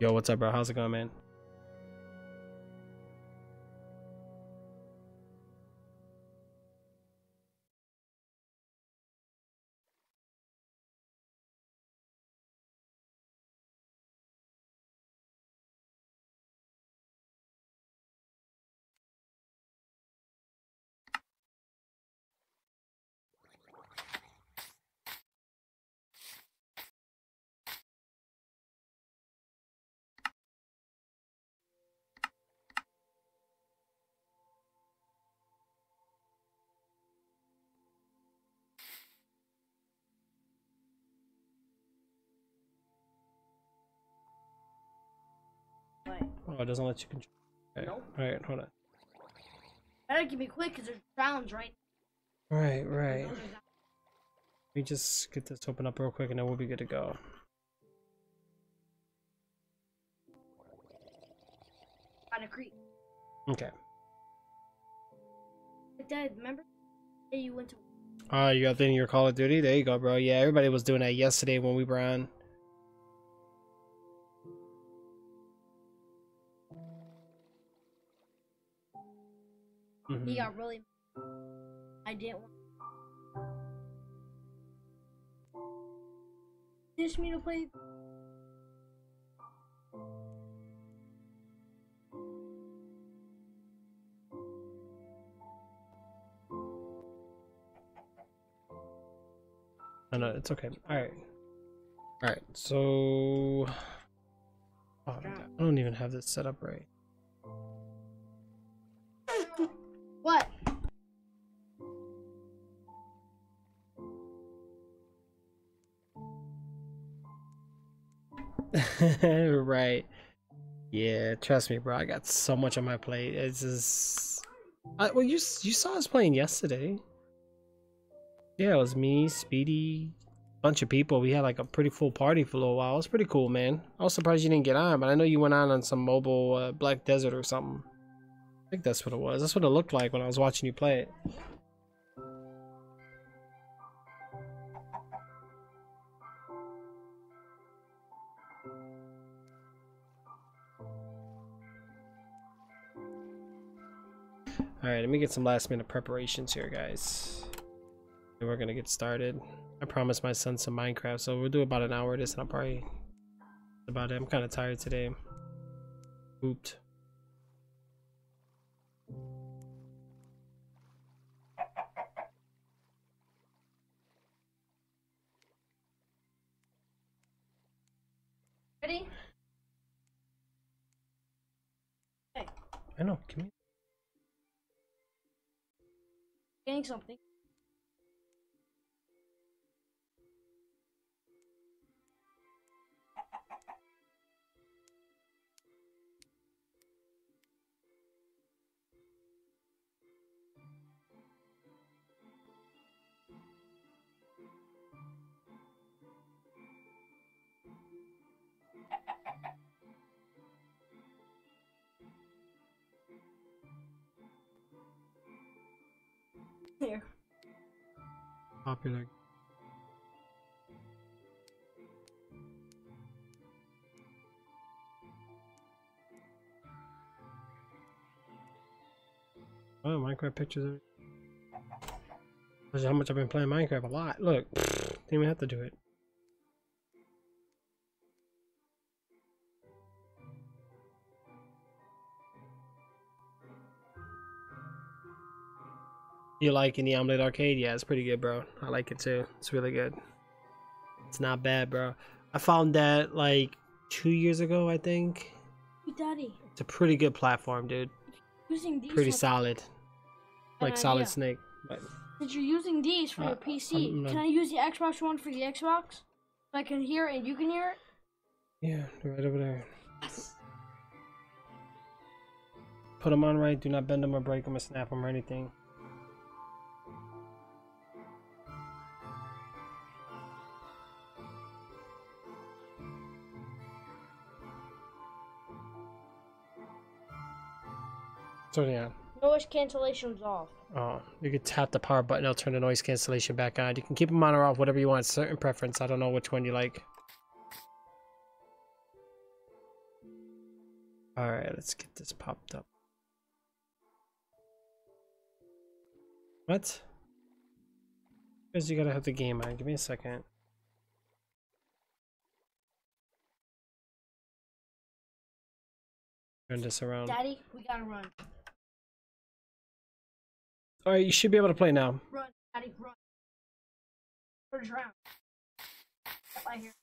Yo, what's up, bro? How's it going, man? Oh, it doesn't let you control. Okay. Nope. All right, hold on. better give me quick because there's rounds right. Right, right. Let me just get this open up real quick, and then we'll be good to go. Kind of creep. Okay. Like Dad, remember? Hey, you went to. Ah, you got the your Call of Duty? There you go, bro. Yeah, everybody was doing that yesterday when we were on. Mhm. He got really. I didn't want. Dish me to play. No, no, it's okay. All right. All right. So, oh. I don't even have this set up right. right. Yeah, trust me, bro. I got so much on my plate. It's just. I, well, you you saw us playing yesterday. Yeah, it was me, Speedy, bunch of people. We had like a pretty full party for a little while. It was pretty cool, man. I was surprised you didn't get on, but I know you went on on some mobile uh, Black Desert or something. I think that's what it was. That's what it looked like when I was watching you play it. Let me get some last minute preparations here, guys. And we're gonna get started. I promised my son some Minecraft, so we'll do about an hour of this and I'll probably about it. I'm kinda tired today. Ooped. Ready? Hey, I know, give me getting something. Here. popular. Oh, Minecraft pictures. Are... That's how much I've been playing Minecraft. A lot. Look, didn't even have to do it. You like in the Omlet Arcade? Yeah, it's pretty good, bro. I like it too. It's really good. It's not bad, bro. I found that like two years ago, I think. Hey, Daddy, It's a pretty good platform, dude. using these. Pretty solid. An Like Solid. Snake. But Since you're using these for Uh, your PC, not- can I use the Xbox one for the Xbox? So I can hear it and you can hear it? yeah, they're right over there. Yes. Put them on right. Do not bend them or break them or snap them or anything. Turn it on. Noise cancellation's off. Oh, you could tap the power button. It'll turn the noise cancellation back on. You can keep them on or off, whatever you want. Certain preference. I don't know which one you like. All right, let's get this popped up. What? Because you gotta have the game on. Give me a second. Turn this around. Daddy, we gotta run. All right, you should be able to play now. Run, Daddy, run. First round. Right here.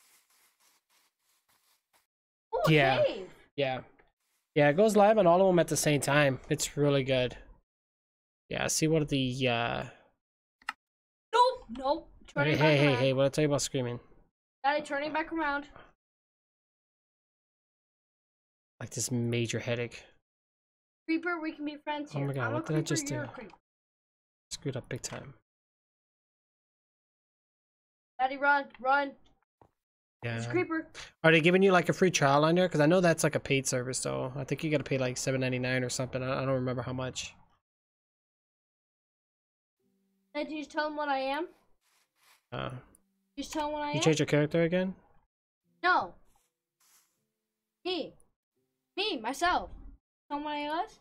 Ooh, Yeah. Yeah. Yeah, it goes live on all of them at the same time. It's really good. Yeah, see what the uh Nope, nope. Hey, hey, hey, around. hey, what I tell you about screaming? Daddy, turning back around. Like this major headache. Creeper, we can be friends here. Oh my God, I'm what did I just do? Screwed up big time. Daddy, run, run. Yeah. It's a creeper. Are they giving you like a free trial on there? Because I know that's like a paid service though. I think you gotta pay like seven ninety nine or something. I, I don't remember how much. Did you just tell him what I am? Uh, Just tell him what I you am? You change your character again? No. Me. Me, myself. Tell him what I was?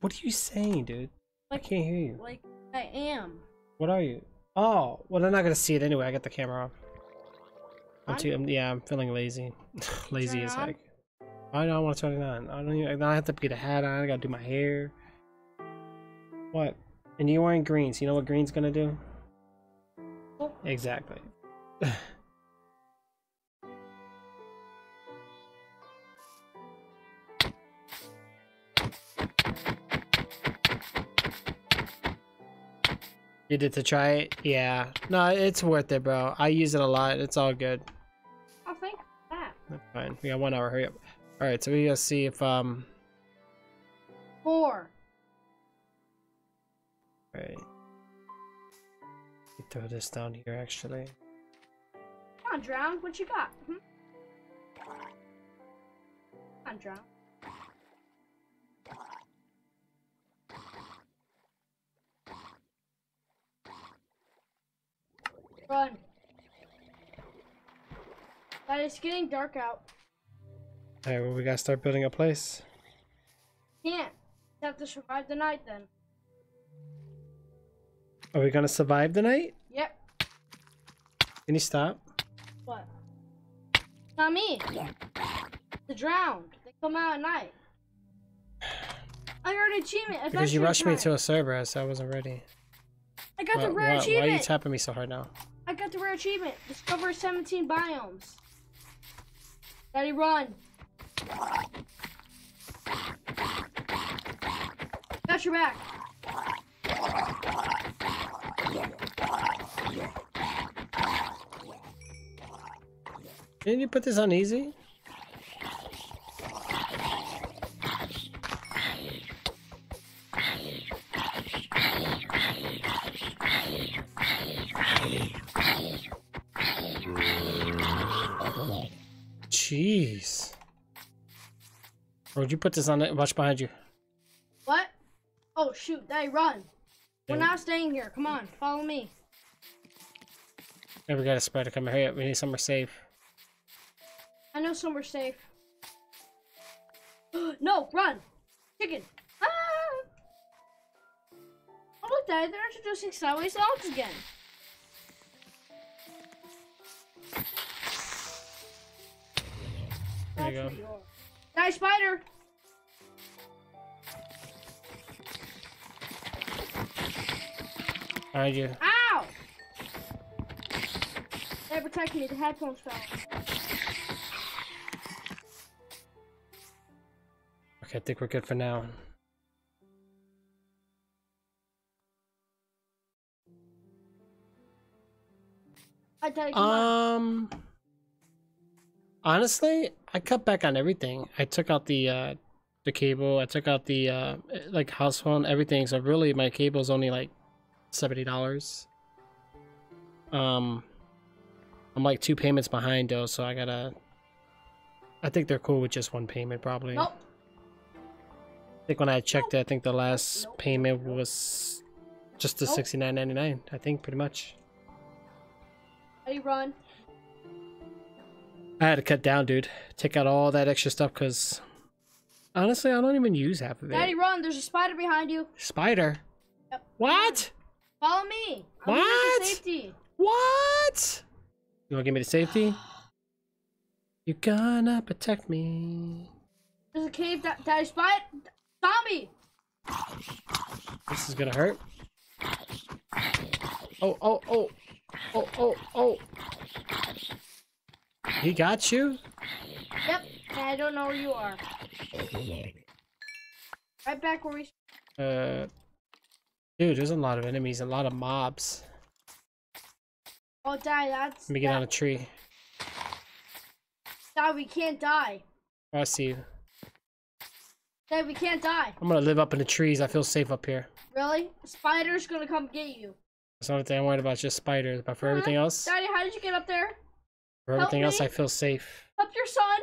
What are you saying, dude? I can't hear you. like I am. What are you? Oh, well, they're not gonna see it anyway. I got the camera off. I'm too. I'm, yeah, I'm feeling lazy. lazy as heck. I don't want to turn it on. I don't. Even, I have to get a hat on. I gotta do my hair. What? And you're wearing greens. You know what green's gonna do? Exactly. You did to try it? Yeah. No, it's worth it, bro. I use it a lot. It's all good. I'll think that. That's fine. We got one hour. Hurry up. All right, so we gotta see if um. Four. All right. Me throw this down here, actually. Come on, Drown. What you got? Hmm? Come on, Drown. Run. But it's getting dark out. All right, well, we gotta start building a place. Can't. Have to survive the night then. Are we gonna survive the night? Yep. Can you stop? What? Not me. The drowned. They come out at night. I got an achievement. Because you rushed me to a server, so I wasn't ready. I got the Why- rare why, why are you tapping me so hard now? I got the rare achievement. Discover 17 biomes. Daddy, run. Got your back. Didn't you put this on easy? Jeez. Or would you put this on it? Watch behind you. What? Oh, shoot. Daddy, run. We're not staying here. Come on. Follow me. Hey, we got a spider coming. Hurry up. We need somewhere safe. I know somewhere safe. no, run. Chicken. Ah! Oh, look, Daddy. They're introducing sideways dogs again. There you go. That's what you are. Spider. Behind you. Ow! They protect me. The headphones fell. Okay, I think we're good for now. I Daddy, come. Um, honestly, I cut back on everything. I took out the uh, the cable. I took out the uh, like house phone, everything. So really, my cable is only like seventy dollars. Um, I'm like two payments behind though, so I gotta. I think they're cool with just one payment, probably. Nope. I think when I checked it, I think the last payment was just the sixty nine ninety nine. I think pretty much. Daddy, run. I had to cut down, dude. Take out all that extra stuff because honestly, I don't even use half of it. Daddy, run! There's a spider behind you. Spider. Yep. What? Follow me. I'm What? safety. What? You wanna give me the safety? You're gonna protect me. There's a cave. Da- Daddy, spider. Zombie. This is gonna hurt. Oh, oh, oh. Oh, oh, oh. He got you? Yep. I don't know where you are. Right back where we. Uh, dude, there's a lot of enemies, a lot of mobs. Oh, Daddy, that's. Let me get on a tree. Dad, we can't die. Oh, I see you. Dad, we can't die. I'm gonna live up in the trees. I feel safe up here. Really? A spider's gonna come get you. That's the only thing I'm worried about, just spiders. But for everything else, Daddy, how did you get up there? For everything else, me. I feel safe. Help your son.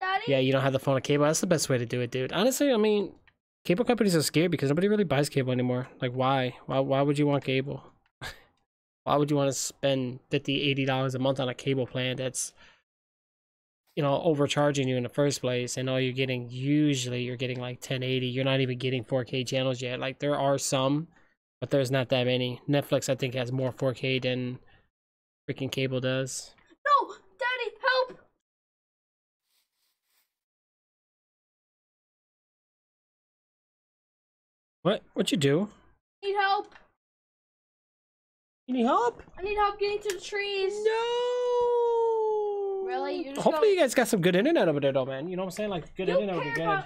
Daddy. Yeah, you don't have the phone or cable. That's the best way to do it, dude. Honestly, I mean, cable companies are scared because nobody really buys cable anymore. Like, why? Why? Why would you want cable? why would you want to spend 50 80 dollars a month on a cable plan that's you know overcharging you in the first place and all you're getting usually you're getting like 1080 you're not even getting 4k channels yet like there are some but there's not that many netflix i think has more 4k than freaking cable does No, Daddy, help! what what you do I need help. you need help I need help getting to the trees. no Really? You just hopefully go- you guys got some good internet over there though man you know what i'm saying like good You internet would be good about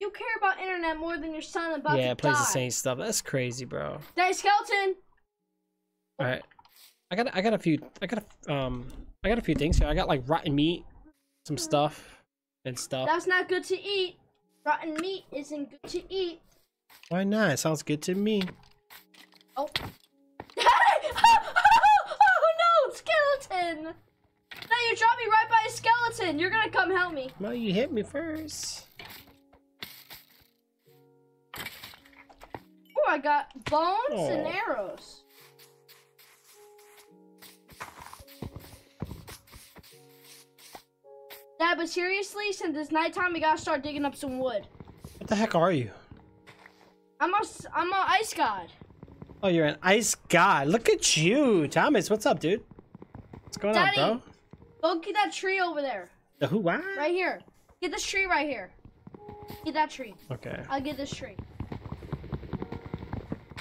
you care about internet more than your son about yeah to it plays die. the same stuff that's crazy bro Daddy, skeleton. All right, I got I got a few I got a um I got a few things here. I got like rotten meat, some stuff, and stuff. That's not good to eat. Rotten meat isn't good to eat. Why not? It sounds good to me. Oh. Oh no, skeleton! Now you dropped me right by a skeleton. You're gonna come help me. Well, you hit me first. Oh, I got bones and arrows. Dad, but seriously, since it's nighttime, we gotta start digging up some wood. What the heck are you? I'm a, I'm a ice god. Oh, you're an ice god. Look at you, Thomas. What's up, dude? What's going Daddy. on, bro? Go get that tree over there. The who? What? Right here. Get this tree right here. Get that tree. Okay. I'll get this tree.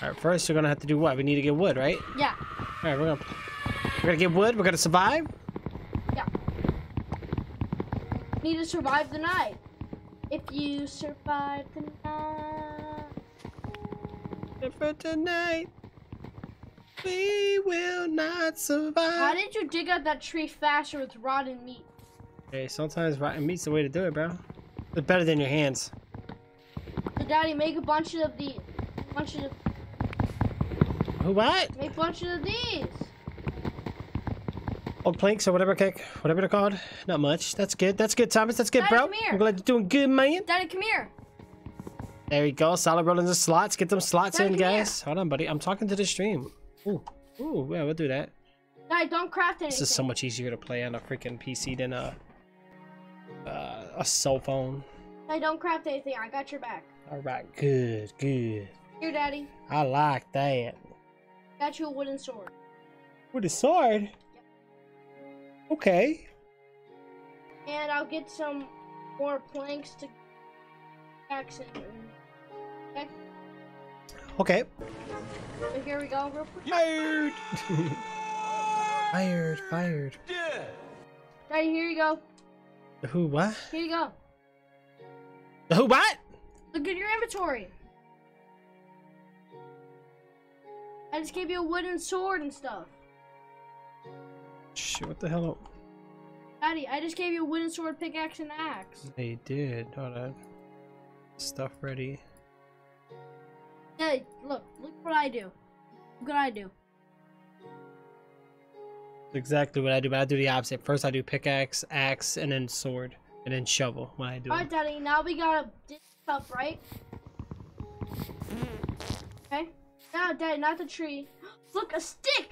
All right. First, we're gonna have to do what? We need to get wood, right? Yeah. All right. We're gonna we're gonna get wood. We're gonna survive. Yeah. Need to survive the night. If you survive the night. And for tonight, we will not survive. How did you dig up that tree faster with rotten meat? Hey, sometimes rotten meat's the way to do it, bro. It's better than your hands. So daddy, make a bunch of these. Bunch of Who? What? make bunches of these. Old planks or whatever, kick, whatever they're called. Not much. That's good. That's good, Thomas. That's good, Daddy, bro. come here. I'm glad you're doing good, man. Daddy, come here. There we go. Solid rolling the slots. Get them slots Daddy, in, come here. guys. Hold on, buddy. I'm talking to the stream. Ooh, ooh, yeah, we'll do that. Daddy, don't craft anything. This is so much easier to play on a freaking PC than a uh, a cell phone. Daddy, don't craft anything. I got your back. All right, good, good. Here, Daddy. I like that. Got you a wooden sword. With a sword. Okay. And I'll get some more planks to accent. Okay. Okay. So here we go, real quick. Fired. fired. Fired. Daddy, here you go. The who? What? Here you go. The who? What? Look at your inventory. I just gave you a wooden sword and stuff. Shit! What the hell? Daddy, I just gave you a wooden sword, pickaxe, and axe. They did. Hold on. Stuff ready. Hey, look, look what I do. Look what I do. Exactly what I do, but I do the opposite. First, I do pickaxe, axe, and then sword, and then shovel when I do. Alright, it. Daddy, now we gotta dig up, right? Okay. Now, Daddy, not the tree. Look, a stick!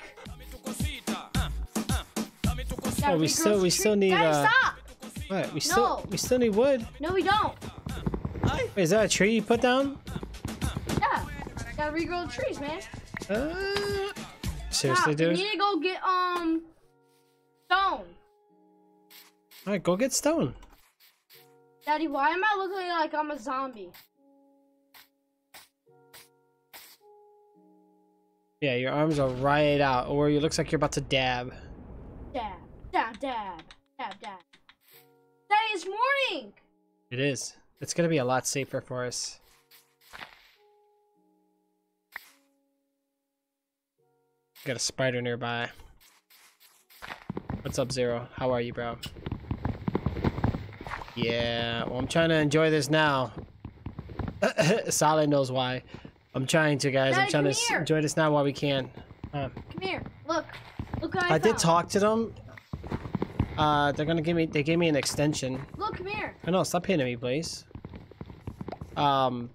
Oh, we still- we still need, uh, stop! What? We still No. we still need wood. No, we don't. Wait, is that a tree you put down? Yeah. Gotta regrow the trees, man. Uh, seriously, Now, dude. You need to go get um stone. All right, go get stone. Daddy, why am I looking like I'm a zombie? Yeah, your arms are right out, or it looks like you're about to dab. Dab, dab, dab, dab, dab. Daddy, it's morning. It is. It's gonna be a lot safer for us. Got a spider nearby. What's up, Zero? How are you, bro? Yeah, well, I'm trying to enjoy this now. Solid knows why. I'm trying to, guys. I'm trying to here. enjoy this now while we can. Uh, Come here. Look. Look I, I did talk to them. Uh, they're gonna give me. They gave me an extension. Look, come here. I know, stop hitting me, please. Um,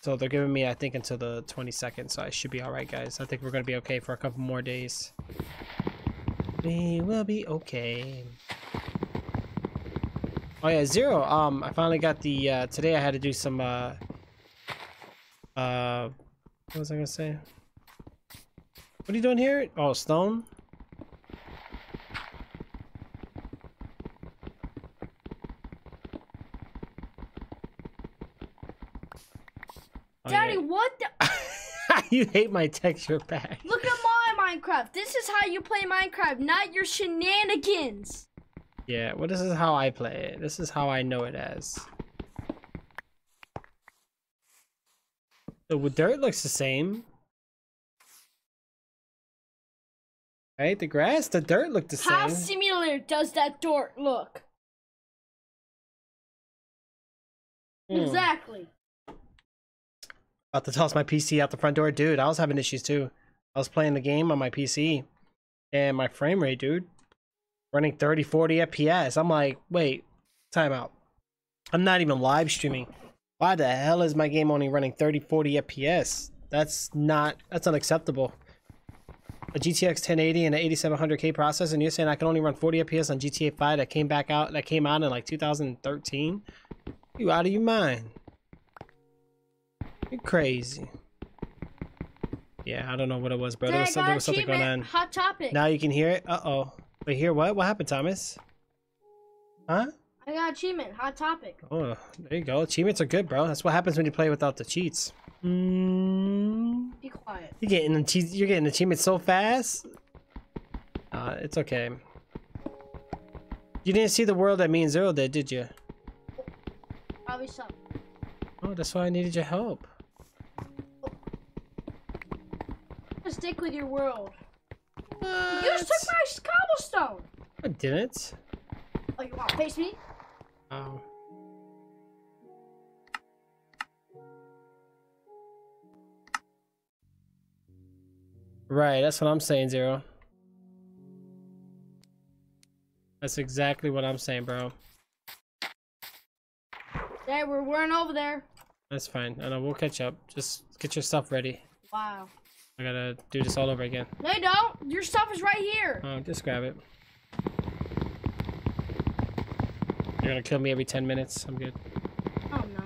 so they're giving me, I think, until the 22nd, so I should be alright, guys. I think we're gonna be okay for a couple more days. We will be okay. Oh yeah, Zero, um, I finally got the, uh, today I had to do some, uh, uh, what was I gonna say? What are you doing here? Oh, stone? What the? you hate my texture pack. Look at my Minecraft. This is how you play Minecraft, not your shenanigans. Yeah, well, this is how I play it. This is how I know it as. The dirt looks the same. Right? The grass, the dirt look the How same. How similar does that dirt look? Hmm. Exactly. About to toss my PC out the front door. Dude, I was having issues too. I was playing the game on my PC. And my frame rate, dude. Running 30, 40 FPS. I'm like, wait, timeout. I'm not even live streaming. Why the hell is my game only running 30, 40 FPS? That's not, that's unacceptable. A GTX 1080 and an 8700K processor, and you're saying I can only run 40 FPS on GTA 5 that came back out, that came out in like 2013? You out of your mind. You're crazy. Yeah, I don't know what it was, bro. There was, some- there was something going on. Hot topic. Now you can hear it. Uh oh. Wait, hear what? What happened, Thomas? Huh? I got achievement. Hot topic. Oh, there you go. Achievements are good, bro. That's what happens when you play without the cheats. Mm, Be quiet. you're getting achieve- you're getting achievements so fast. Uh, it's okay. You didn't see the world that me and Zero did, did you? Probably so. Oh, that's why I needed your help. Just stick with your world. You just took my cobblestone. I didn't. Oh, you want to face me? Oh. Right, that's what I'm saying, Zero. That's exactly what I'm saying, bro. Dad, we're we're over there. That's fine. I know we'll catch up. Just get your stuff ready. Wow. I gotta do this all over again. No, you don't. Your stuff is right here. Oh, just grab it. You're gonna kill me every 10 minutes. I'm good. Oh no.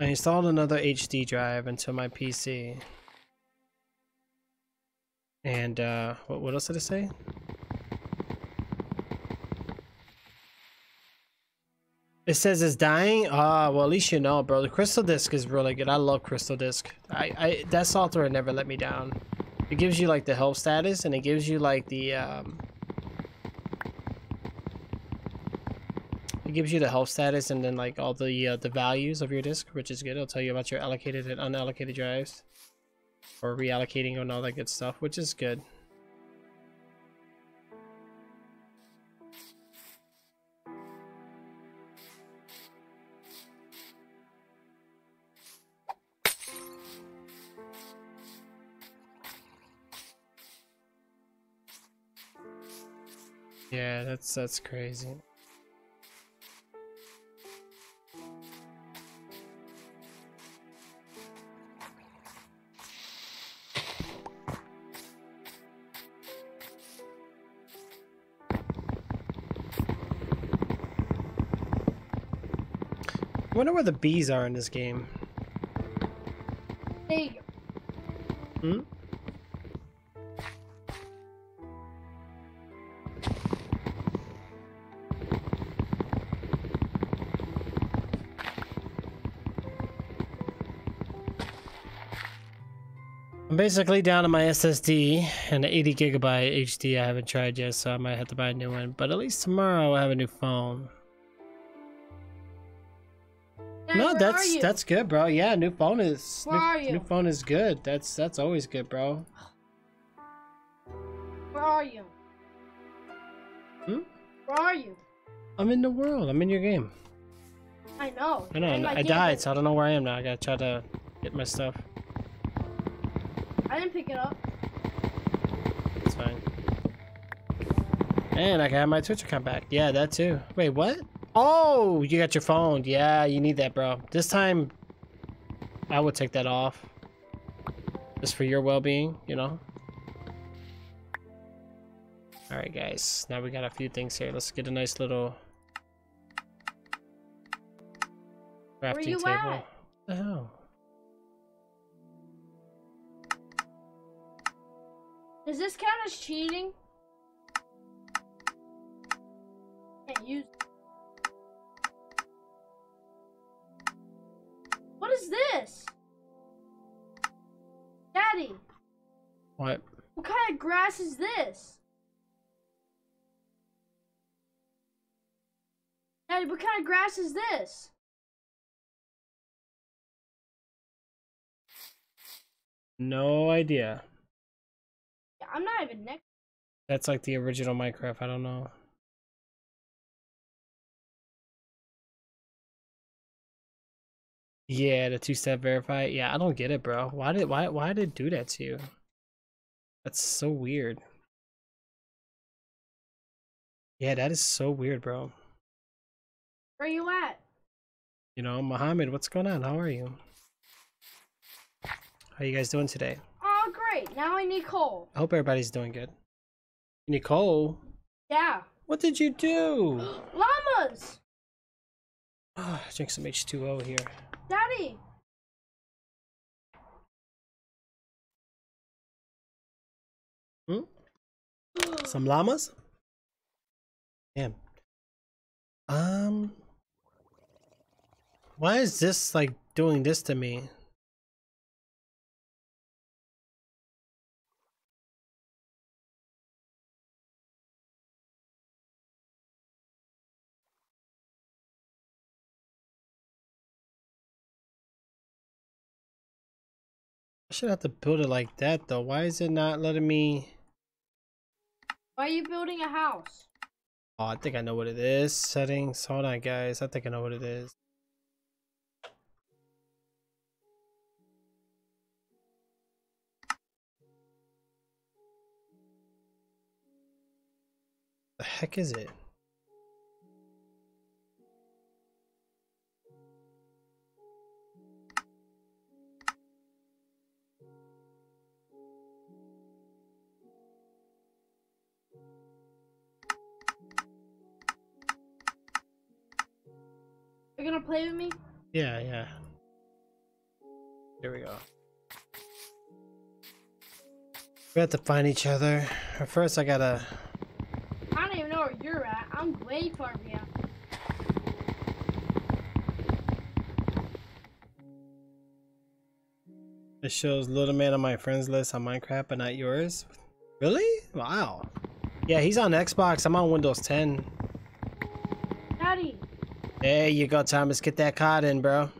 I installed another HD drive into my PC. And uh what what else did it say? It says it's dying. Ah, well at least you know, bro. The Crystal Disk is really good. I love Crystal Disk. I, I that software never let me down. It gives you like the health status and it gives you like the um It gives you the health status and then like all the uh, the values of your disk, which is good. It'll tell you about your allocated and unallocated drives, or reallocating and all that good stuff, which is good. Yeah, that's that's crazy. I wonder where the bees are in this game. Hey. Hmm? Basically down to my SSD and the 80 gigabyte HD I haven't tried yet, so I might have to buy a new one. But at least tomorrow I'll have a new phone. Daddy, no, that's that's good, bro. Yeah, new phone is new, new phone is good. That's that's always good, bro. Where are you? Hmm? Where are you? I'm in the world. I'm in your game. I know. I know. You're in my I died, so I don't know where I am now. I gotta try to get my stuff. I didn't pick it up. It's fine. And I got my Twitch account back. Yeah, that too. Wait, what? Oh, you got your phone. Yeah, you need that, bro. This time, I would take that off. Just for your well-being, you know? Alright, guys. Now we got a few things here. Let's get a nice little... Crafting table. at? What the hell? Does this count as cheating? Can't use. What is this? Daddy, What? what kind of grass is this? Daddy, what kind of grass is this? No idea. I'm not even next. That's like the original Minecraft. I don't know. Yeah, the two-step verify. Yeah, I don't get it, bro. Why did why why did it do that to you? That's so weird. Yeah, that is so weird, bro. Where you at? You know, Mohammed, what's going on? How are you? How are you guys doing today? Oh, great. Now I need coal. I hope everybody's doing good. Nicole, Yeah. what did you do? Llamas! Ah, drink some H2O here. Daddy! Some llamas? Damn. Um. Why is this like doing this to me? I should have to build it like that though. Why is it not letting me? Why are you building a house? Oh, I think I know what it is. Settings. Hold on, guys. I think I know what it is. The heck is it? You're gonna play with me? Yeah, yeah. Here we go. We have to find each other. But First, I gotta. I don't even know where you're at. I'm way far beyond. It shows Little Man on my friends list on Minecraft, but not yours. Really? Wow. Yeah, he's on Xbox. I'm on Windows 10. There you go, Thomas. Get that card in, bro.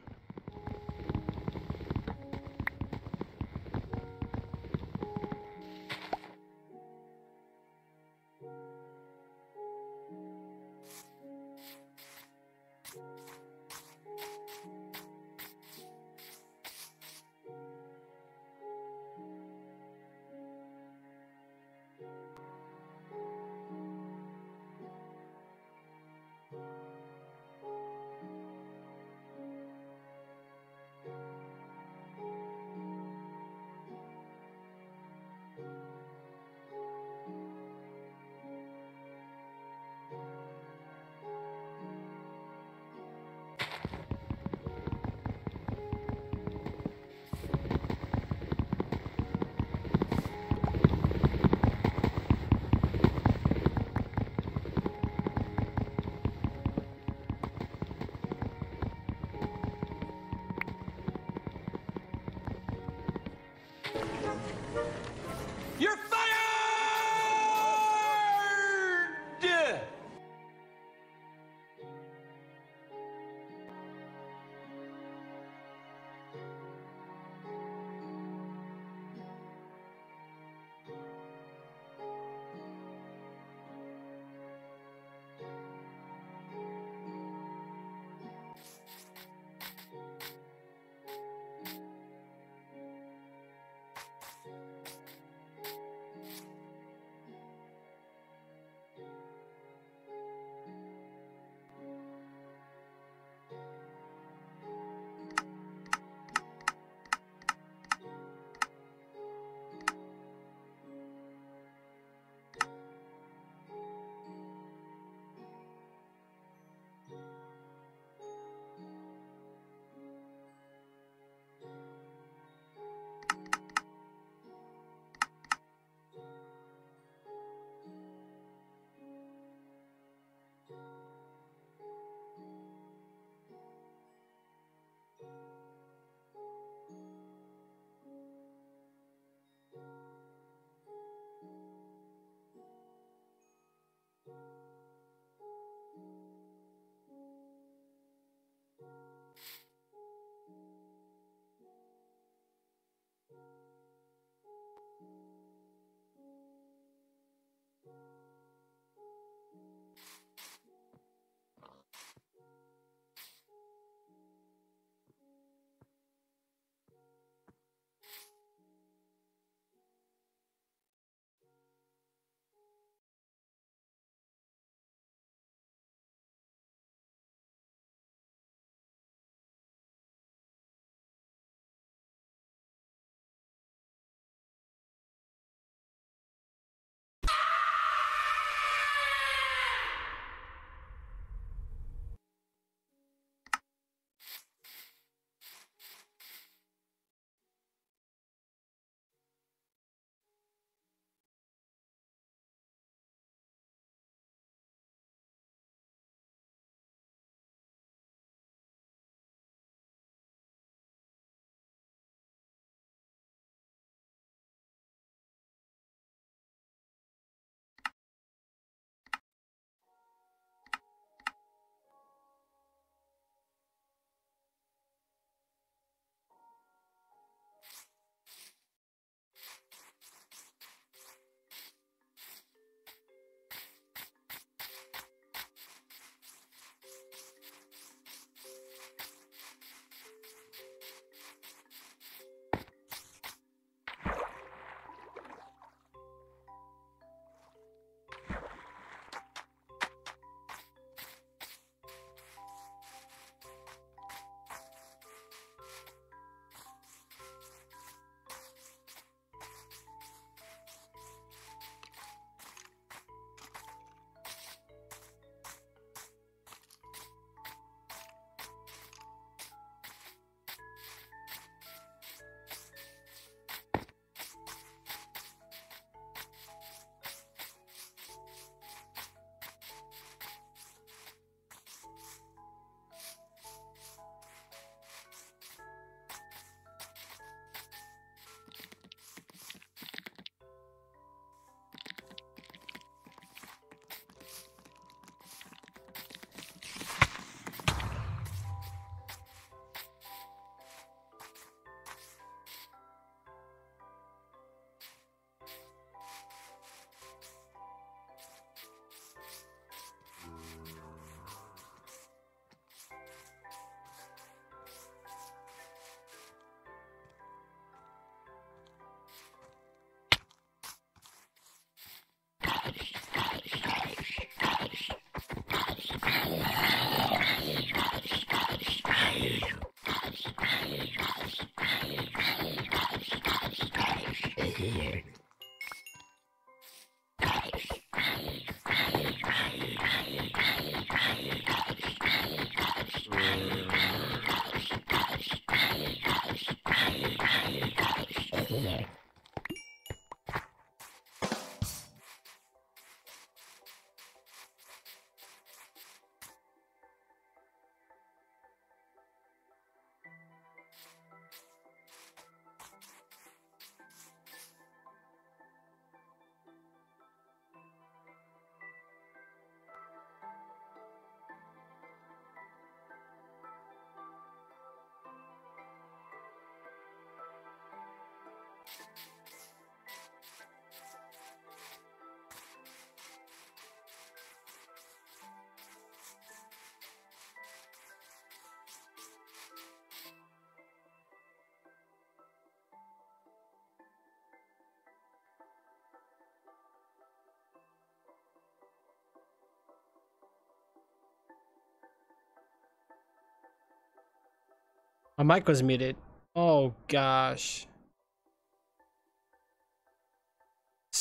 My mic was muted. Oh gosh.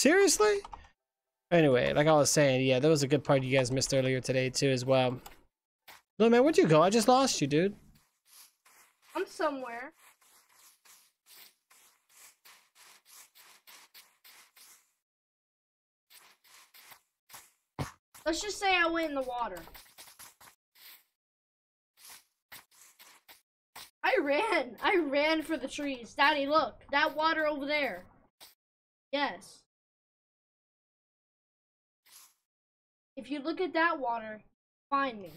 Seriously? Anyway, like I was saying, yeah, that was a good part you guys missed earlier today too as well. No man, where'd you go? I just lost you, dude. I'm somewhere. Let's just say I went in the water. I ran. I ran for the trees. Daddy, look. That water over there. Yes. If you look at that water, find me.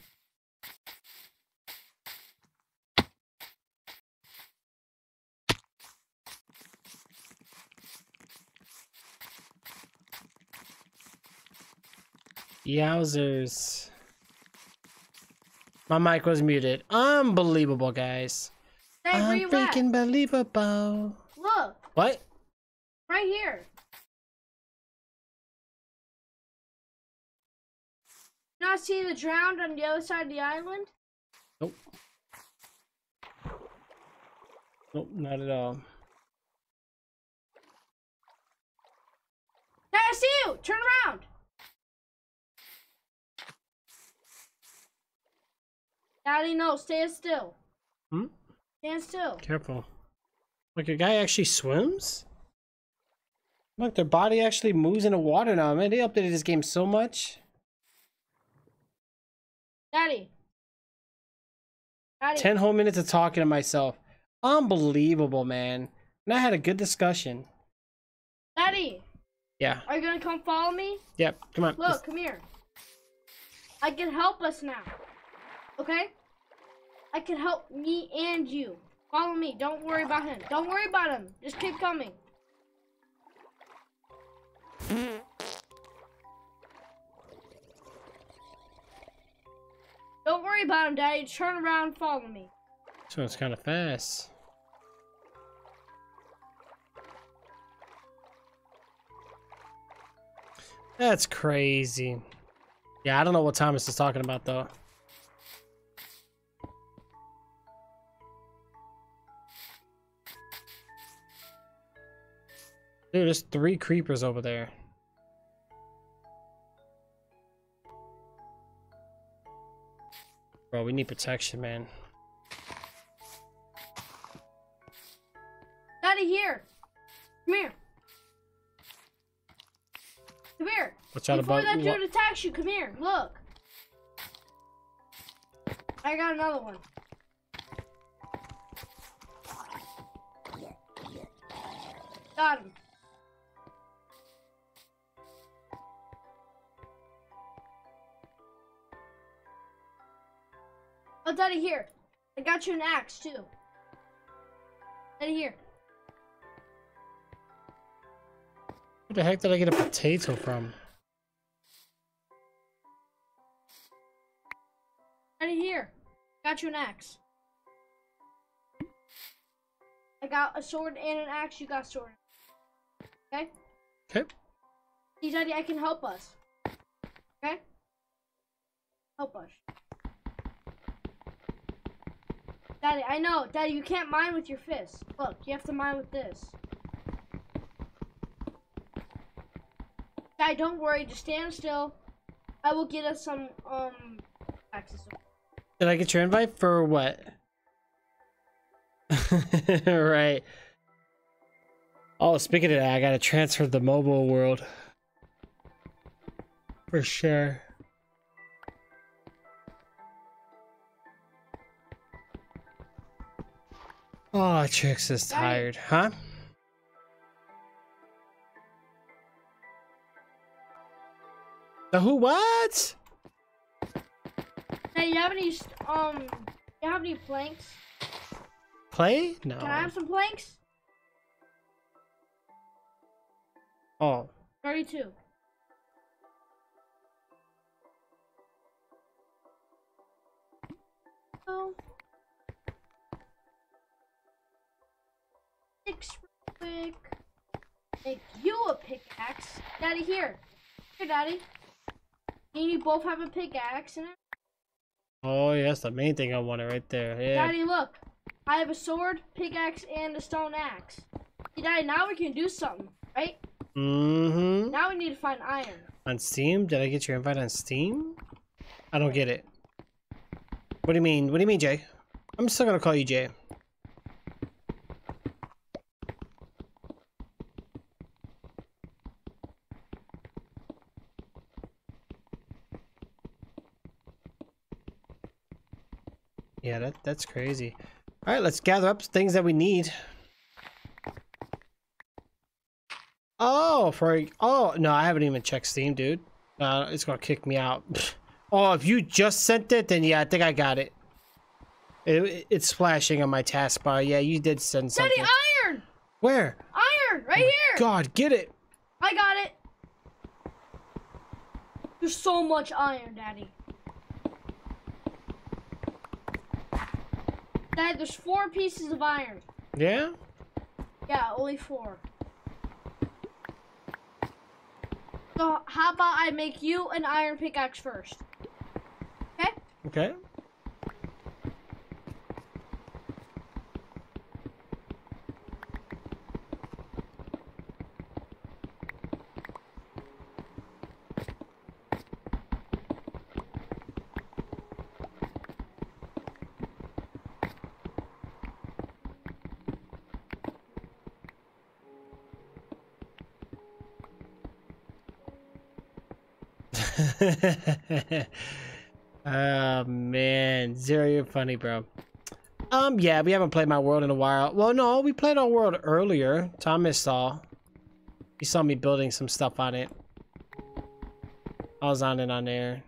Yowzers. My mic was muted. Unbelievable, guys. Where you at? Believable. Look, What? right here. Not see the drowned on the other side of the island? Nope. Nope, not at all. Dad, I see you! Turn around! Daddy, no, stand still. Hmm? Stand still. Careful. Like a guy actually swims? Look, their body actually moves in the water now. Man, they updated this game so much. Daddy. Daddy. 10 whole minutes of talking to myself. Unbelievable, man. And I had a good discussion. Daddy, Yeah. are you gonna come follow me? Yep. Come on. Look, come here. I can help us now. Okay? I can help me and you. Follow me. Don't worry about him. Don't worry about him. Just keep coming. Don't worry about him, Daddy. Turn around follow me. So it's kind of fast. That's crazy. Yeah, I don't know what Thomas is talking about though. Dude, there's three creepers over there. Bro, we need protection, man. Daddy, here. Come here. Come here. Watch out Before about that dude attacks you, come here. Look. I got another one. Got him. Oh, Daddy, here. I got you an axe, too. Daddy, here. Where the heck did I get a potato from? Daddy, here. Got you an axe. I got a sword and an axe. You got a sword. Okay? Okay. See, Daddy, I can help us. Okay? Help us. Daddy, I know. Daddy, you can't mine with your fist. Look, you have to mine with this. Daddy, don't worry. Just stand still. I will get us some, um, access. Did I get your invite for what? right. Oh, speaking of that, I gotta transfer the mobile world. For sure. Oh, Trix is tired, huh? The who what? Hey, you have any um? You have any planks? Play? No. Can I have some planks? Oh. Thirty-two. Oh. Six real quick. Make you a pickaxe. Daddy, here. Here, Daddy. And you both have a pickaxe in it. Oh, yeah, that's the main thing I wanted right there. Yeah. Daddy, look. I have a sword, pickaxe, and a stone axe. See, Daddy, now we can do something, right? Mm-hmm. Now we need to find iron. On Steam? Did I get your invite on Steam? I don't get it. What do you mean? What do you mean, Jay? I'm still gonna call you Jay. Yeah, that that's crazy. All right, let's gather up things that we need. Oh, for oh no, I haven't even checked Steam, dude. Uh, it's gonna kick me out. oh, if you just sent it, then yeah, I think I got it. It- it's flashing on my taskbar. Yeah, you did send something. Daddy, iron! Where? Iron! Right here! God, get it. I got it! There's so much iron, Daddy. Dad, there's four pieces of iron. Yeah. Yeah, only four. So how about I make you an iron pickaxe first? Okay? Okay. oh man, Zero, you're funny, bro. Um, yeah, we haven't played my world in a while. Well, no, we played our world earlier. Thomas saw. He saw me building some stuff on it. I was on it on there.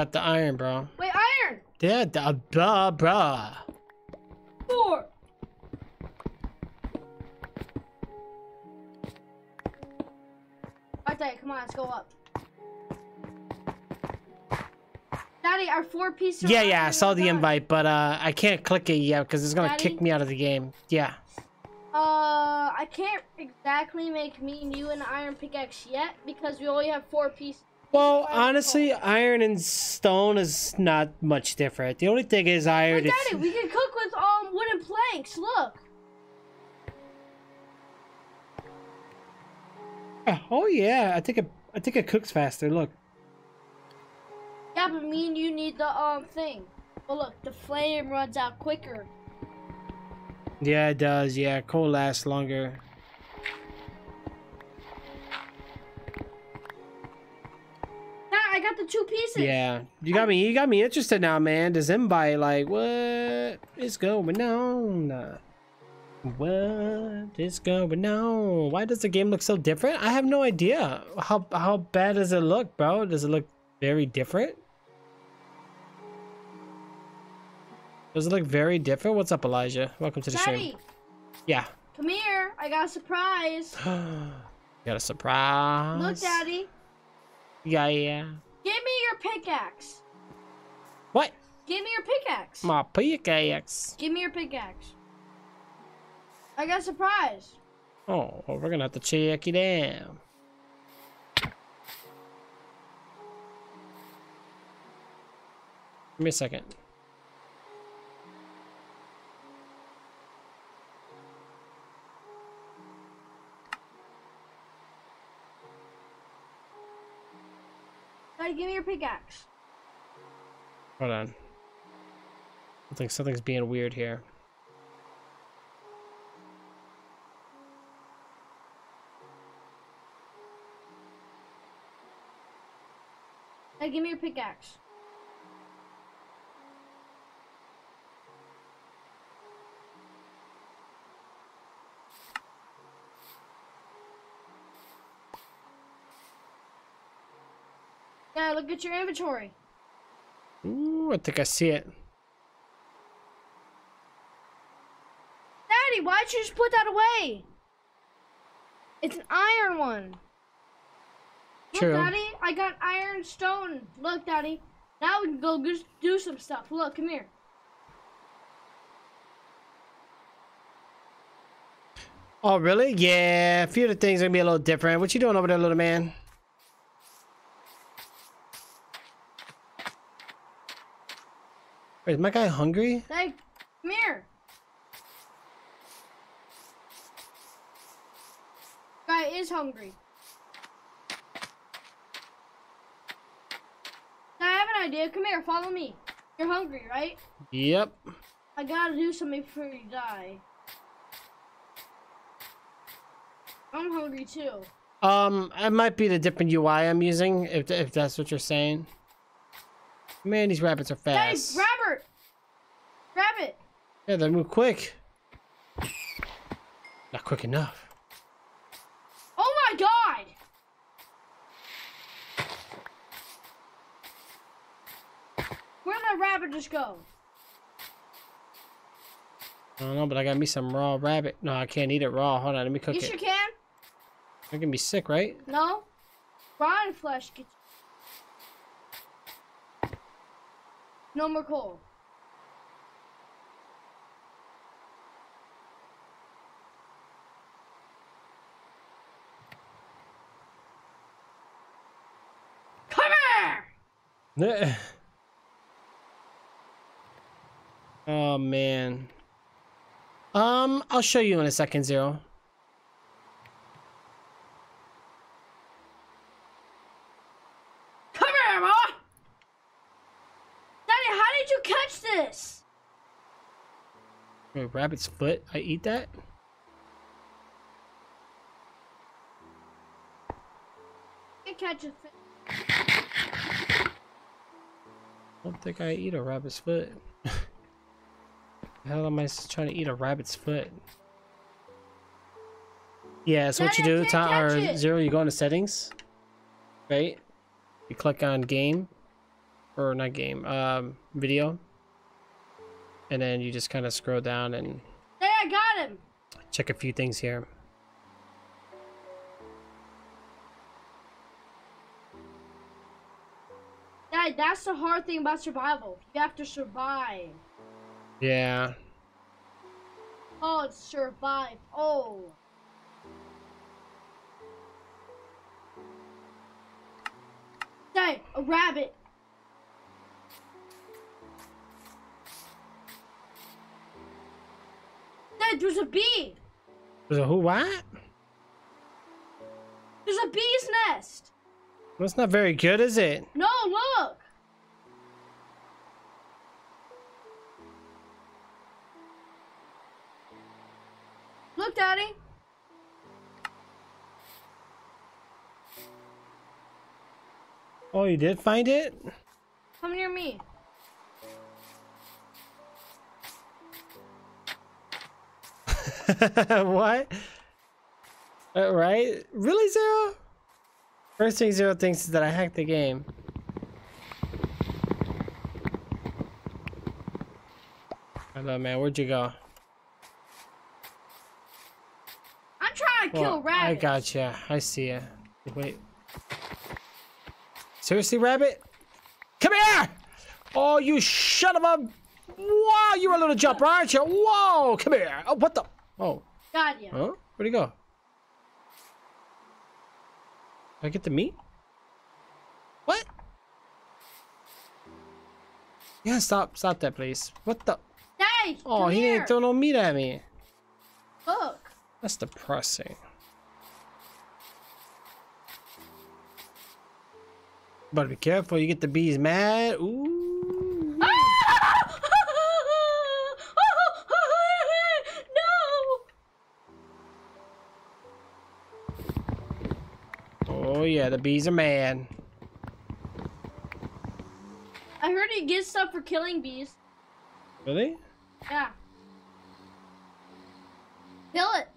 Forgot the iron, bro. Wait, iron! Yeah, da, blah, bruh. Four! Right there, come on, let's go up. Daddy, our four pieces Yeah, yeah, I saw the done. invite, but uh, I can't click it yet because it's gonna kick me out of the game. Yeah. Uh, I can't exactly make me and you an iron pickaxe yet because we only have four pieces. Well, honestly, iron and stone is not much different. The only thing is iron. But is- Daddy, we can cook with um wooden planks. Look. Oh yeah, I think it. I think it cooks faster. Look. Yeah, but me and you need the um thing. But look, the flame runs out quicker. Yeah, it does. Yeah, coal lasts longer. Got the two pieces. Yeah, you got me. You got me interested now, man. Does invite, like, what is going on? What is going on? Why does the game look so different? I have no idea. How how bad does it look, bro? Does it look very different? Does it look very different? What's up, Elijah? Welcome to the Daddy, stream. Yeah. come here. I got a surprise. You got a surprise. Look, Daddy. Yeah, yeah. Give me your pickaxe. What? Give me your pickaxe. My pickaxe. Give me your pickaxe. I got a surprise. Oh, well, we're gonna have to check it out. Give me a second. Give me your pickaxe. Hold on. I think something's being weird here. Hey, give me your pickaxe. Look at your inventory. Ooh, I think I see it. Daddy, why'd you just put that away? It's an iron one. True. Look, Daddy, I got iron stone. Look, Daddy. Now we can go do some stuff. Look, come here. Oh, really? Yeah, a few of the things are gonna be a little different. What you doing over there, little man? Wait, is my guy hungry? Hey, come here. Guy is hungry. I have an idea. Come here, follow me. You're hungry, right? Yep. I gotta do something before you die. I'm hungry too. Um, it might be the different UI I'm using, if if that's what you're saying. Man, these rabbits are fast. grab rabbit! Grab it! yeah, they move quick. Not quick enough. Oh my god! Where'd that rabbit just go? I don't know, but I got me some raw rabbit. No, I can't eat it raw. Hold on, let me cook You it. sure can? You're gonna be sick, right? No? Rotten flesh gets No more coal. Come here! oh man. Um, I'll show you in a second, Zero. Come here, boy! Daddy, how did you catch this? Wait, rabbit's foot? I eat that? I catch a fish. Don't think I eat a rabbit's foot. hell am I trying to eat a rabbit's foot? Yeah, so what you do, Tom, or it. Zero, you go into settings, right? You click on game, or not game, um, video, and then you just kind of scroll down and Hey, I got him! check a few things here. Daddy, that's the hard thing about survival. You have to survive. Yeah. Oh, it's survive. Oh. Daddy, a rabbit. Dad, there's a bee. There's a who? What? There's a bee's nest. That's not very good, is it? No, look. Look, Daddy. Oh, you did find it? Come near me. what? Uh, right? Really, Zero? First thing Zero thinks is that I hacked the game. Hello, man. Where'd you go? I'm trying to kill Rabbit. I gotcha. I see ya. Wait. Seriously, rabbit? Come here! Oh, you shut of a... Wow, you're a little jumper, aren't you? Whoa, come here. Oh, what the... Oh, Got you. huh? Where'd he go? Did I get the meat? What? Yeah, stop, stop that, please. What the... Daddy, Oh, he here. didn't throw no meat at me. Look. That's depressing. Better be careful. You get the bees mad. Ooh. Oh yeah, the bees are mad. I heard he gets stuff for killing bees. Really? Yeah. Kill it.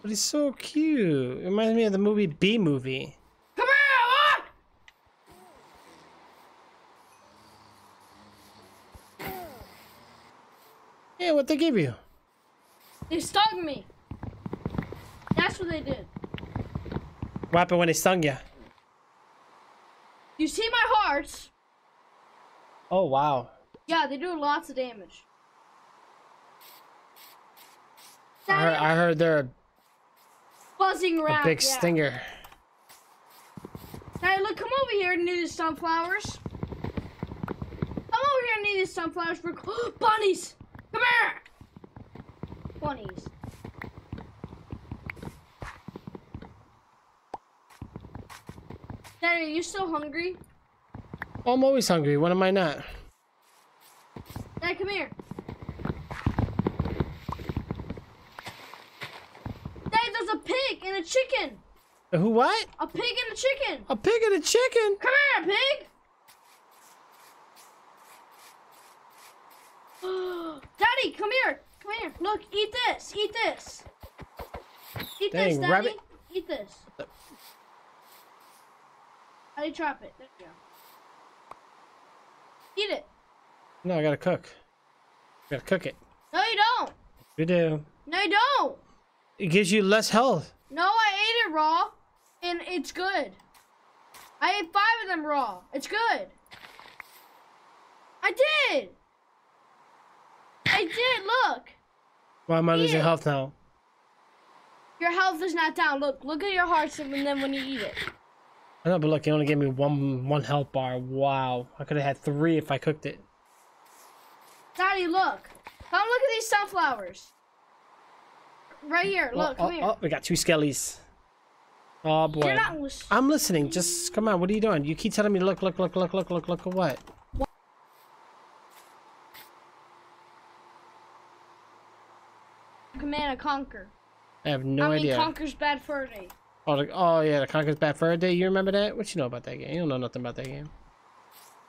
But he's so cute. It reminds me of the movie Bee Movie. Come here, look! Yeah, what they give you? They stung me. That's what they did. What happened when they stung you? You see my hearts? Oh wow. Yeah, they do lots of damage. I heard, I heard they're buzzing a around. big yeah. stinger. Hey, look, come over here and do these sunflowers. Come over here and do these sunflowers for bunnies. Come here. Bunnies. Daddy, are you still hungry? I'm always hungry. When am I not? Dad, come here. Dad, there's a pig and a chicken. A who? What? A pig and a chicken. A pig and a chicken? Come here, pig. Daddy, come here. Come here. Look, eat this. Eat this. Eat this, Daddy. rabbit- Eat this. How do you chop it? There you go. Eat it. No, I gotta cook. Gotta cook it. No, you don't. We do. No, you don't. It gives you less health. No, I ate it raw, and it's good. I ate five of them raw. It's good. I did. I did. Look, Why am I losing Ew. health now? your health is not down. Look, look at your hearts, and then when you eat it. I know, but look, it only gave me one one health bar. Wow. I could have had three if I cooked it. Daddy, look. Come look at these sunflowers. Right here. Oh, Look, oh, come here. oh, we got two skellies. Oh boy. You're not. I'm listening. Just come on. What are you doing? You keep telling me look, look, look, look, look, look, look at what? Command and conquer. I have no I mean, idea. Conker's bad fur day. Oh, oh yeah, the Conker's Bad Fur Day. You remember that? What you know about that game? You don't know nothing about that game.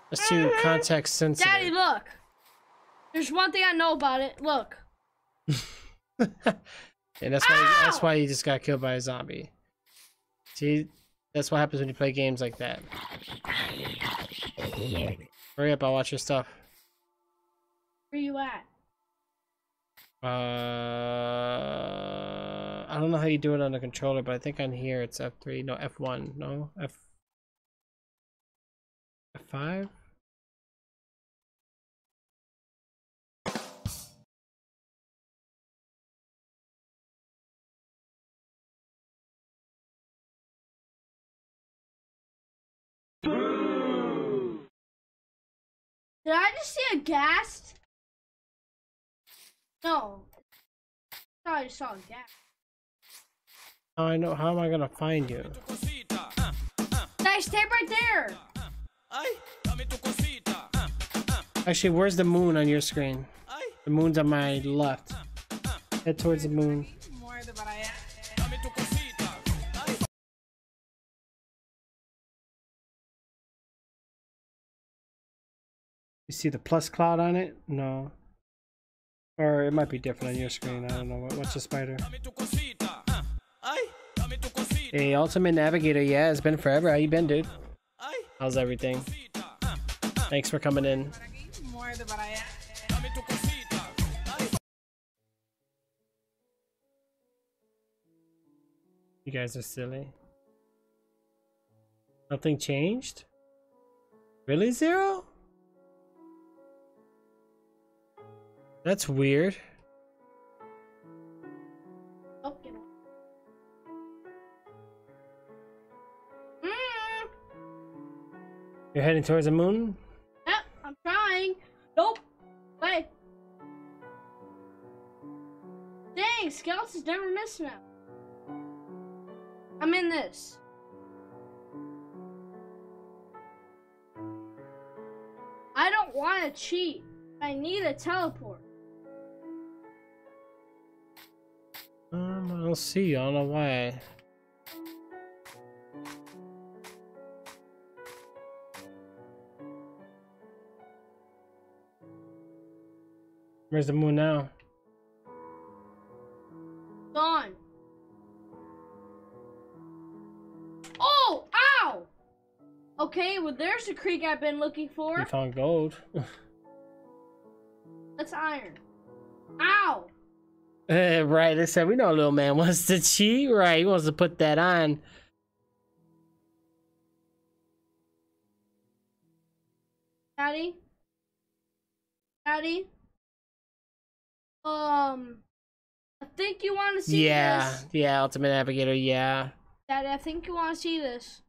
That's too Mhm. context sensitive. Daddy, look. There's one thing I know about it. Look. and that's why that's why you just got killed by a zombie. See, that's what happens when you play games like that. Hurry up! I'll watch your stuff. Where are you at? Uh, I don't know how you do it on the controller, but I think on here it's F3. No, F1. No, F. F5. Did I just see a ghast? No. I thought I just saw a ghast. I know? How am I gonna find you? Guys, stay right there. Ay, dame tu cosita. Actually, where's the moon on your screen? The moon's on my left. Head towards the moon. muerde para allá. Dame tu cosita. Ay, You see the plus cloud on it? No. Or it might be different on your screen. I don't know. What's the spider? Hey, Ultimate Navigator. Yeah, it's been forever. How you been, dude? How's everything? Thanks for coming in. You guys are silly. Nothing changed? Really, Zero? That's weird. You're heading towards the moon? Yep, I'm trying. Nope. Wait. Dang, skeletons never miss now. I'm in this. I don't want to cheat. I need a teleport. Um, I don't see you. I don't know Where's the moon now? Gone. Oh, ow! Okay, well, there's the creek I've been looking for. We found gold. That's iron. Ow! Eh, right, they said we know a little man wants to cheat. Right, he wants to put that on. Daddy? Daddy? Um, I think you want to see Yeah, this. yeah, yeah, Ultimate Navigator, yeah. Daddy, I think you want to see this.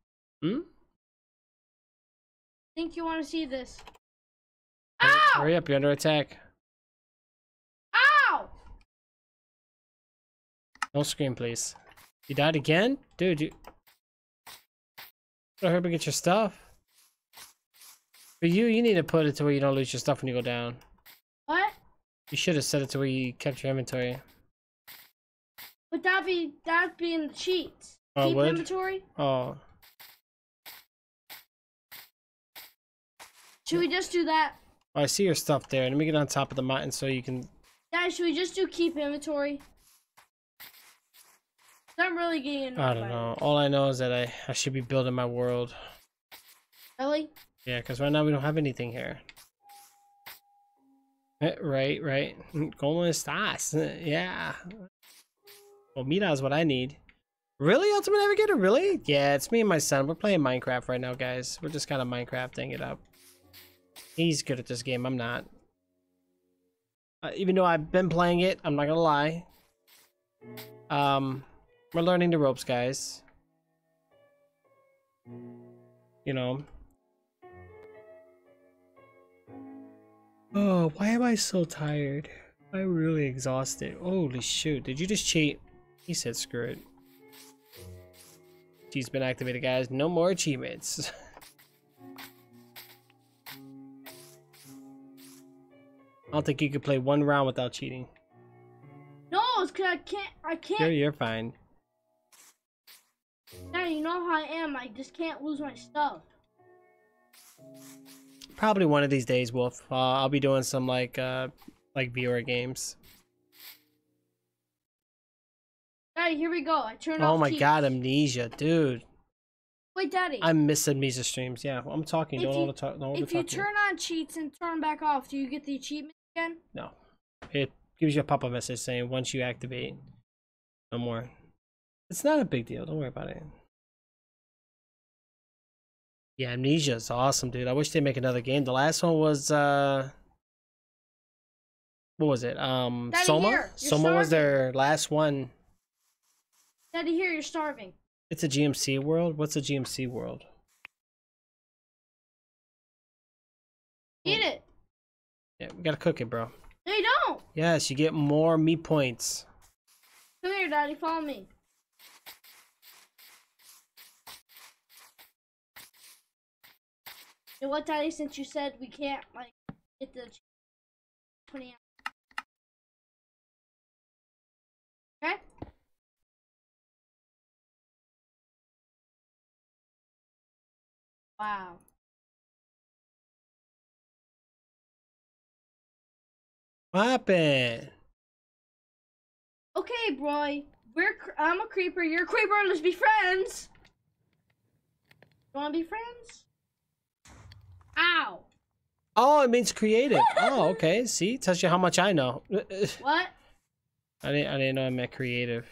Hmm? I think you want to see this. Hurry- Ow! Hurry up, you're under attack. Ow! Don't scream, please. You died again? Dude, you... I hope you get your stuff. For you, you need to put it to where you don't lose your stuff when you go down. What? You should have set it to where you kept your inventory. Would that be that be in the cheats? Oh, Keep would? inventory? Oh, Should we just do that? Oh, I see your stuff there. Let me get on top of the mountain so you can... Dad, should we just do keep inventory? I'm really getting I don't know. it. All I know is that I, I should be building my world. Really? Yeah, because right now we don't have anything here. Eh, Right, right. ¿Cómo estás? Yeah. Well, mira is what I need. Really, Ultimate Navigator? Really? Yeah, it's me and my son. We're playing Minecraft right now, guys. We're just kind of Minecrafting it up. He's good at this game. I'm not. Uh, even though I've been playing it, I'm not gonna lie. Um, we're learning the ropes, guys. You know, Oh, why am I so tired? I'm really exhausted. Holy shoot, did you just cheat? He said screw it. Cheat's been activated, guys. No more achievements. I don't think you could play one round without cheating. No, it's cause I can't. I can't. You're, you're fine. Dad, you know how I am. I just can't lose my stuff. Probably one of these days, Wolf. Uh, I'll be doing some like uh like viewer games. Daddy, here we go. I turned Oh off. my cheats. god, amnesia, dude. Wait, Daddy. I miss amnesia streams. Yeah, I'm talking. If Don't you- all the talk. Don't if you turn on cheats and turn back off, do you get the achievement again? No. It gives you a pop-up message saying once you activate, no more. It's not a big deal. Don't worry about it. Yeah, Amnesia is awesome, dude. I wish they'd make another game. The last one was uh what was it? Um Daddy, Soma? Soma was their last one. Daddy, here you're starving. It's a GMC world. What's a GMC world? Eat it. Yeah, we gotta cook it, bro. No, you don't. Yes, you get more meat points. Come here, Daddy. Follow me. Know what, Daddy? Since you said we can't like get the twenty. Okay. Wow. What happened? Okay, boy. We're cr- I'm a creeper. You're a creeper. Let's be friends. You wanna be friends? Ow. Oh, it means creative. oh, okay. See, tells you how much I know. What? I didn't. I didn't know I meant creative.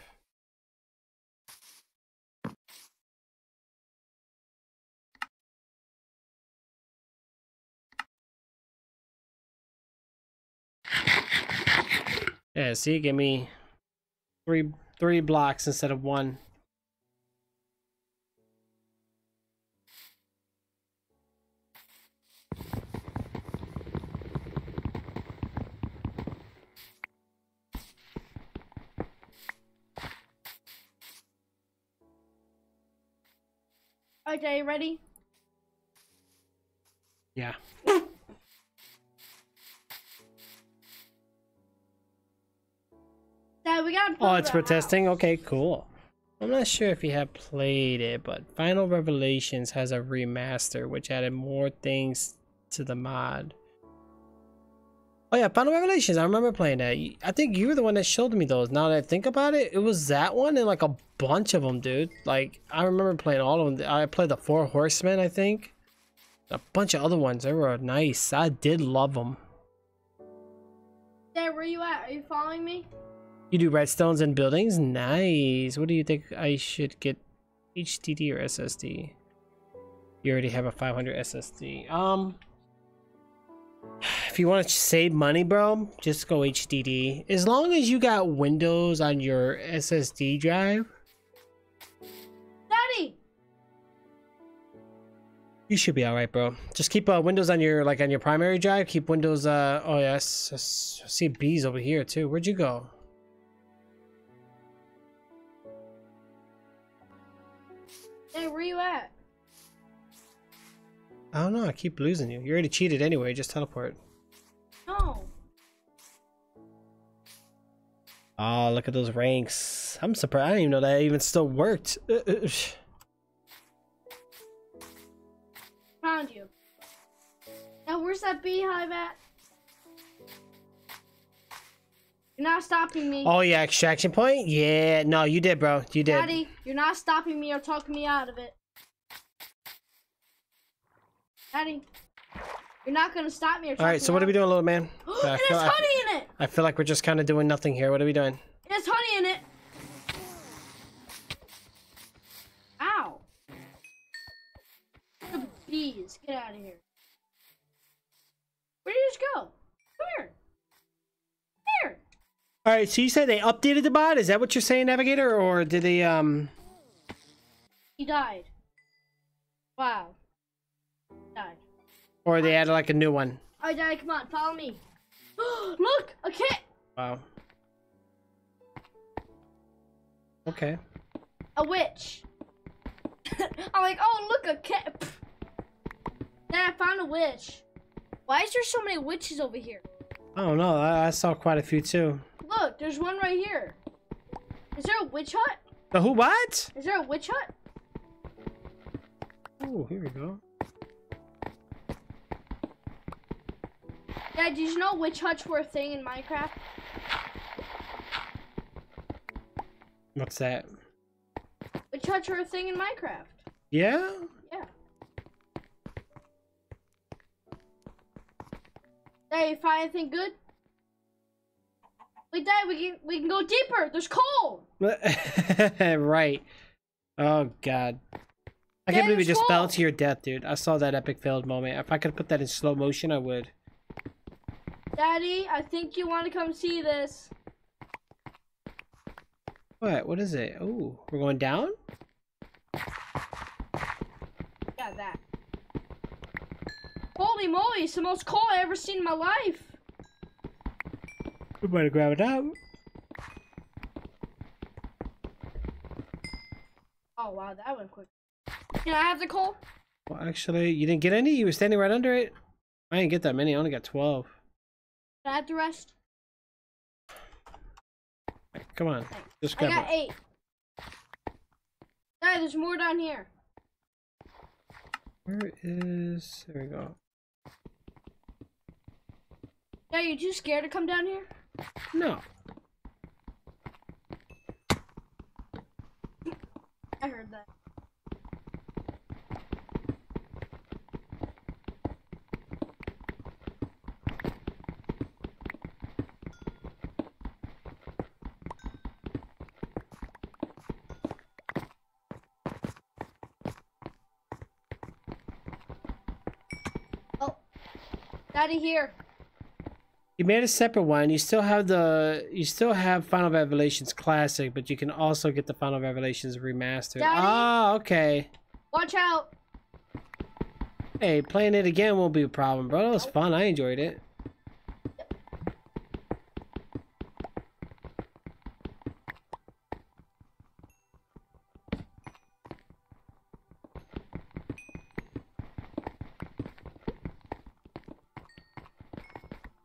Yeah. See, give me three three blocks instead of one. Okay, ready? Yeah. Dad, we got. Oh, it's for out. testing. Okay, cool. I'm not sure if you have played it, but Final Revelations has a remaster which added more things to the mod. Oh yeah, Final Revelations. I remember playing that. I think you were the one that showed me those. Now that I think about it, it was that one and like a bunch of them, dude. Like I remember playing all of them. I played the Four Horsemen, I think. A bunch of other ones. They were nice. I did love them. Dad, where you at? Are you following me? You do redstones and buildings? Nice. What do you think I should get? HDD or SSD? You already have a 500 SSD. Um, if you want to save money, bro, just go HDD. As long as you got Windows on your SSD drive, Daddy. you should be all right, bro. Just keep uh, Windows on your like on your primary drive. Keep Windows. Uh, oh yes. I see bees over here too. Where'd you go? Hey, where you at? I don't know. I keep losing you. You already cheated anyway. Just teleport. No. Oh, look at those ranks. I'm surprised. I didn't even know that even still worked. Uh, uh, Found you. Now, where's that beehive at? You're not stopping me. Oh yeah, extraction point. Yeah, no, you did, bro. You did. Daddy, you're not stopping me or talking me out of it. Daddy, you're not gonna stop me All right, so what are we doing, little man? it I has honey in it! I feel like we're just kind of doing nothing here. What are we doing? It has honey in it! Ow! The bees, get out of here. Where did you just go? Come here. Here! All right, so you said they updated the bot. Is that what you're saying, Navigator, or did they um? He died. Wow. Or they added like a new one? Alright, Daddy, come on, follow me. Look, a kit! Wow. Okay. A witch. I'm like, oh, look, a cat. Dad, I found a witch. Why is there so many witches over here? I don't know. I, I saw quite a few too. Look, there's one right here. Is there a witch hut? The who? What? Is there a witch hut? Oh, here we go. Dad, did you know witch huts were a thing in Minecraft? What's that? Witch huts were a thing in Minecraft. Yeah. Yeah. Dad, you find anything good? Wait, Dad, we can we can go deeper. There's coal. right. Oh god. I can't believe you just fell to your death, dude. I saw that epic failed moment. If I could put that in slow motion, I would. Daddy, I think you want to come see this. What? What is it? Oh, we're going down? Yeah, that. Holy moly, it's the most coal I ever seen in my life. We better grab it out. Oh wow, that went quick. Can I have the coal? Well, actually, you didn't get any? You were standing right under it? I didn't get that many. I only got 12. Can I have the rest? Come on. Just I got it. eight. Dad, there's more down here. Where is... There we go. Are you too scared to come down here? No. I heard that. Daddy here. You made a separate one. You still have the... You still have Final Revelations Classic, but you can also get the Final Revelations Remastered. Daddy? Ah, okay. Watch out. Hey, playing it again won't be a problem, bro. That was fun. I enjoyed it.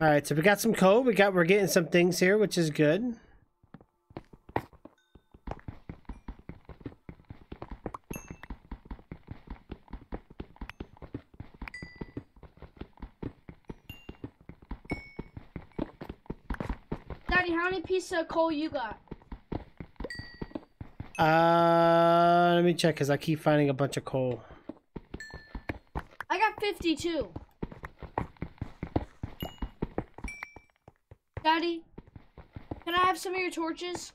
All right, so we got some code. We got we're getting some things here, which is good. Daddy, how many pieces of coal you got? Uh, let me check because I keep finding a bunch of coal. I got 52. Have some of your torches?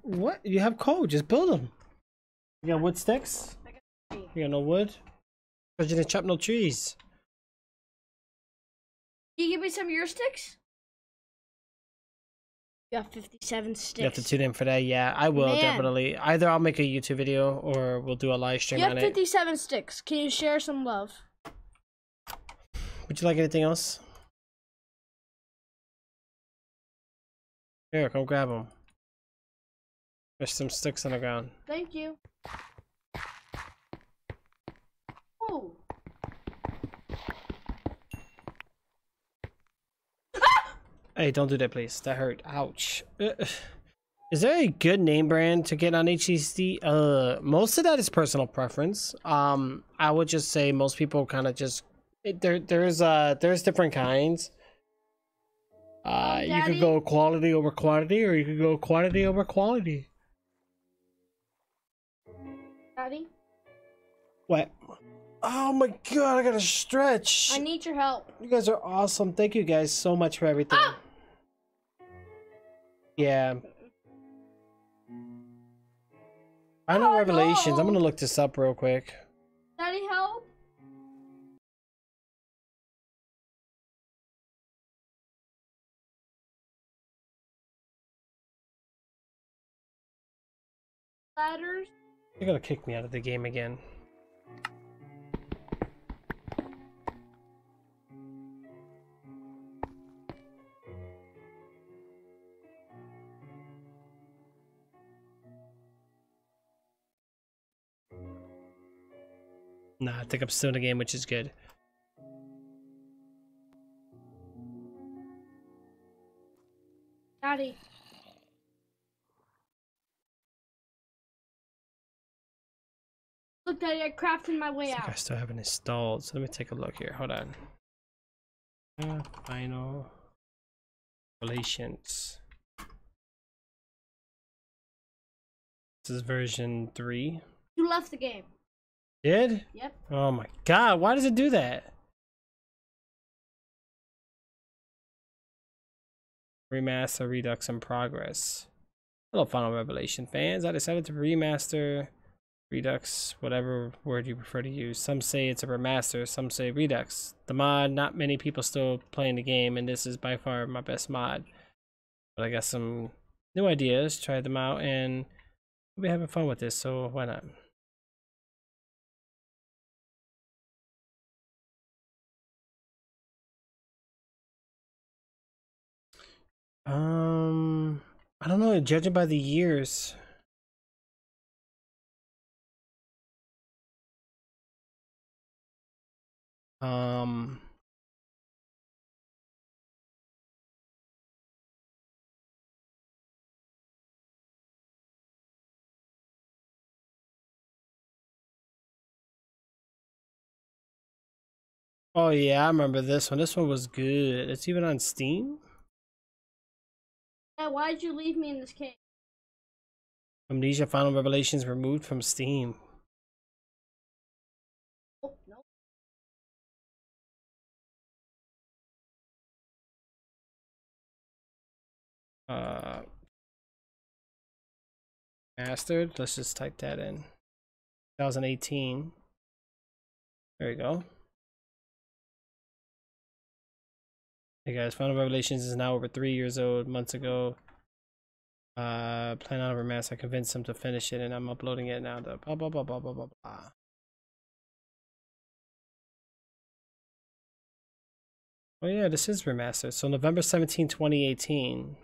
What? You have coal? Just build them. You got wood sticks? You got no wood? Cause you didn't chop no trees. Can you give me some of your sticks? You got 57 sticks. You have to tune in for that. Yeah, I will Man. definitely. Either I'll make a YouTube video or we'll do a live stream You have on it. 57 sticks. Can you share some love? Would you like anything else? Here, come grab them. There's some sticks on the ground. Thank you. Oh. Hey, don't do that, please. That hurt. Ouch. Ugh. Is there a good name brand to get on HCD? Uh, most of that is personal preference. Um, I would just say most people kind of just it, there. There's uh, there's different kinds. Uh, you Daddy? could go quality over quantity, or you could go quantity over quality. Daddy, What? Oh my god! I gotta stretch. I need your help. You guys are awesome. Thank you guys so much for everything. Ah! Yeah. Final Oh, Revelations. I'm gonna look this up real quick. Ladders. They're gonna kick me out of the game again. Nah, I think I'm still in the game, which is good. Daddy. I crafted my way I think I still haven't installed, so let me take a look here. Hold on. Uh, final relations. This is version three. You left the game. Did? Yep. Oh my god, why does it do that? Remaster Redux in progress. Hello, Final Revelation fans. I decided to remaster Redux, whatever word you prefer to use. Some say it's a remaster, some say Redux. The mod, not many people still playing the game, and this is by far my best mod. But I got some new ideas, tried them out, and we'll be having fun with this, so why not? Um, I don't know. Judging by the years, um, oh yeah, I remember this one. This one was good. It's even on Steam. Dad, why'd you leave me in this cave? Amnesia Final Revelations removed from Steam. Uh, mastered. Let's just type that in. 2018. There we go. Hey guys, Final Revelations is now over three years old. Months ago, uh, plan on remaster. I convinced him to finish it, and I'm uploading it now. To blah blah blah blah blah blah blah. Oh yeah, this is remastered. So November 17, 2018.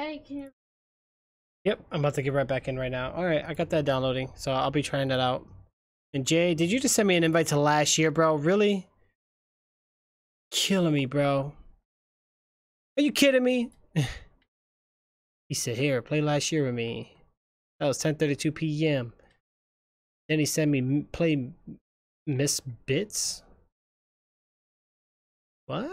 Can. Yep, I'm about to get right back in right now. All right, I got that downloading, so I'll be trying that out. And Jay, did you just send me an invite to last year, bro? Really? Killing me, bro. Are you kidding me? he said, "Here, play last year with me." That was 10:32 p.m. Then he sent me play Miss Bits. What?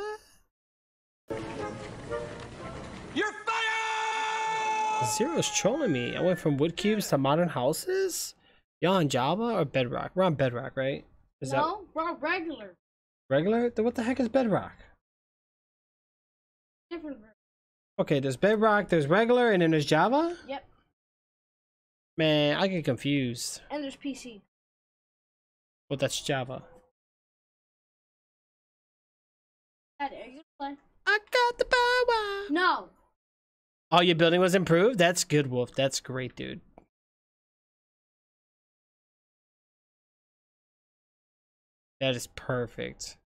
Zero's trolling me. I went from wood cubes to modern houses. Y'all on Java or Bedrock? We're on Bedrock, right? Is that no, we're regular. regular? Then what the heck is Bedrock? Different. ver- Okay, there's Bedrock, there's regular, and then there's Java. Yep. Man, I get confused. And there's PC. Well, that's Java. Daddy, are you gonna play? I got the power. No. Oh, your building was improved? That's good, Wolf. That's great, dude. That is perfect.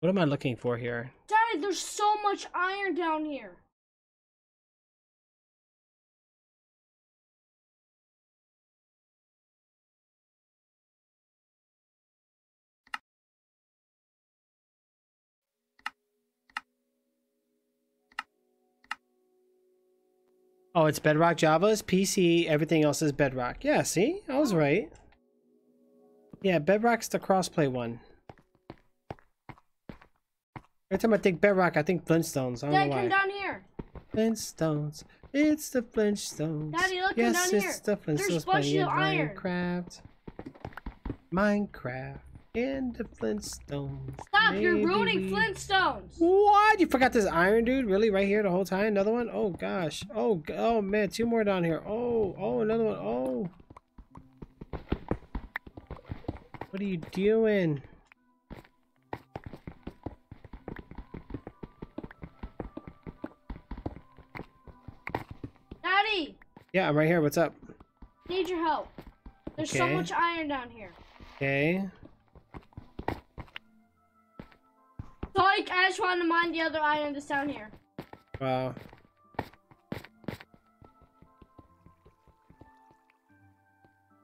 What am I looking for here? Daddy, there's so much iron down here. Oh, it's Bedrock Java's PC. Everything else is Bedrock. Yeah, see? I was oh. right. Yeah, Bedrock's the crossplay one. Every time I think Bedrock, I think Flintstones. I don't Daddy, know come down here. Flintstones. It's the Flintstones. Daddy, look, come yes, down it's here. the There's Flintstones bunches playing iron. Minecraft. And the Flintstones. Stop, you're ruining Flintstones. What? You forgot this iron, dude? Really? Right here the whole time? Another one? Oh gosh. Oh, oh man, two more down here. Oh, oh, another one. Oh. What are you doing? Daddy, Yeah, I'm right here. What's up? need your help. There's so much iron down here. Okay. Like, I just wanted to mine the other iron that's down here. Wow.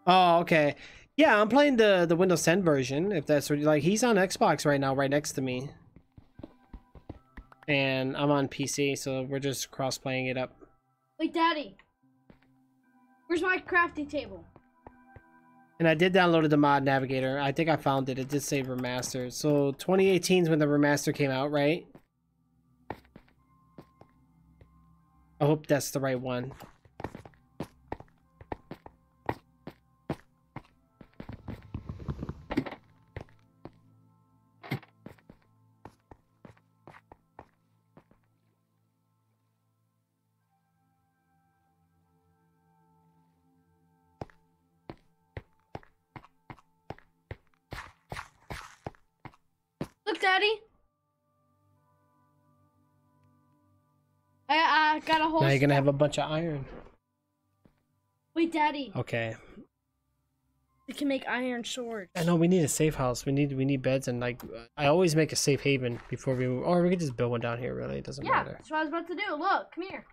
Oh, okay. Yeah, I'm playing the the Windows 10 version. If that's what you like, he's on Xbox right now, right next to me, and I'm on PC, so we're just cross playing it up. Wait, Daddy. Where's my crafting table? And I did download the mod navigator. I think I found it. It did say remastered. So 2018 is when the remaster came out, right? I hope that's the right one. A whole. Now you're gonna have a bunch of iron. Wait, Daddy. Okay. We can make iron swords. I know we need a safe house. We need we need beds and like I always make a safe haven before we move. Or we could just build one down here. Really, it doesn't Yeah, matter. that's what I was about to do. Look, come here.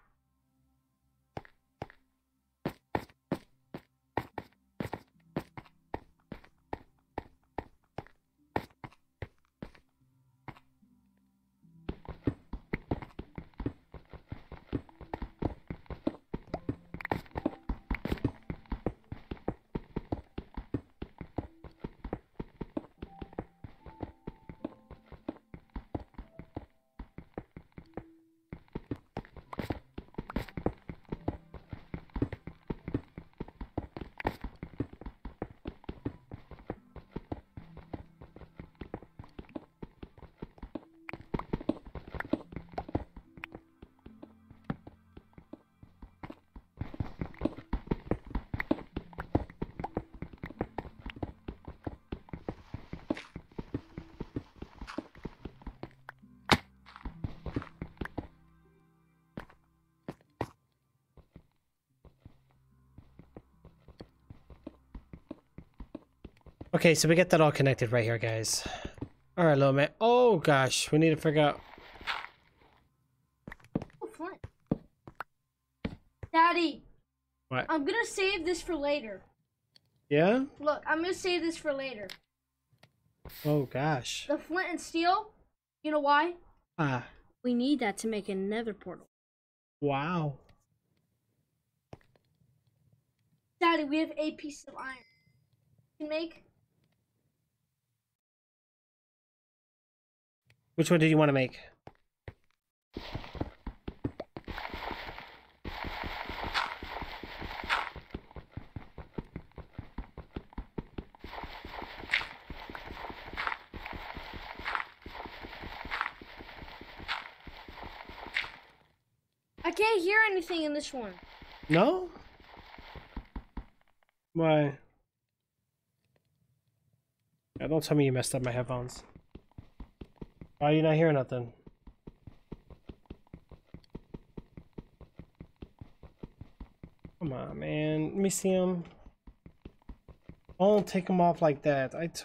Okay, so we get that all connected right here, guys. All right, little man. Oh gosh, we need to figure out. Oh, Flint. Daddy, What? I'm gonna save this for later. Yeah? Look, I'm gonna save this for later. Oh gosh. The flint and steel. You know why? Ah. We need that to make another portal. Wow. Daddy, we have eight pieces of iron. We can make. Which one did you want to make? I can't hear anything in this one. No? Why? Yeah, don't tell me you messed up my headphones. Why are you not hearing nothing? Come on, man. Let me see him. Don't take him off like that. I. T-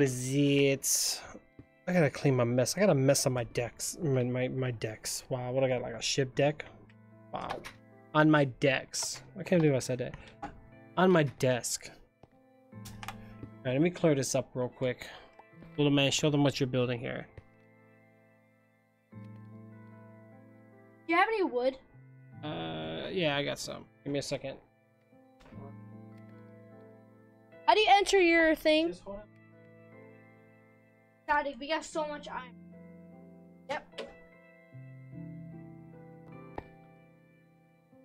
What is it? I gotta clean my mess. I gotta mess on my decks. My, my, my decks. Wow, what I got? Like a ship deck? Wow. On my decks. I can't believe I said that. On my desk. Alright, let me clear this up real quick. Little man, show them what you're building here. Do you have any wood? Uh, yeah, I got some. Give me a second. How do you enter your thing? Daddy, we got so much iron. Yep.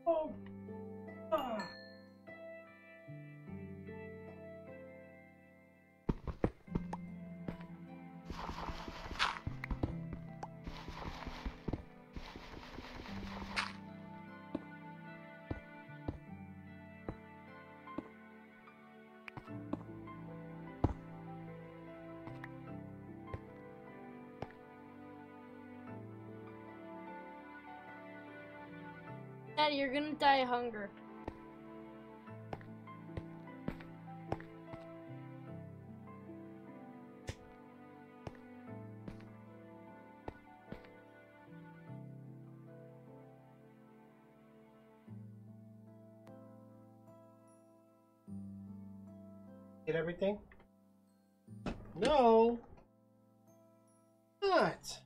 Oh. Daddy, you're gonna die of hunger. Get everything? No. Not.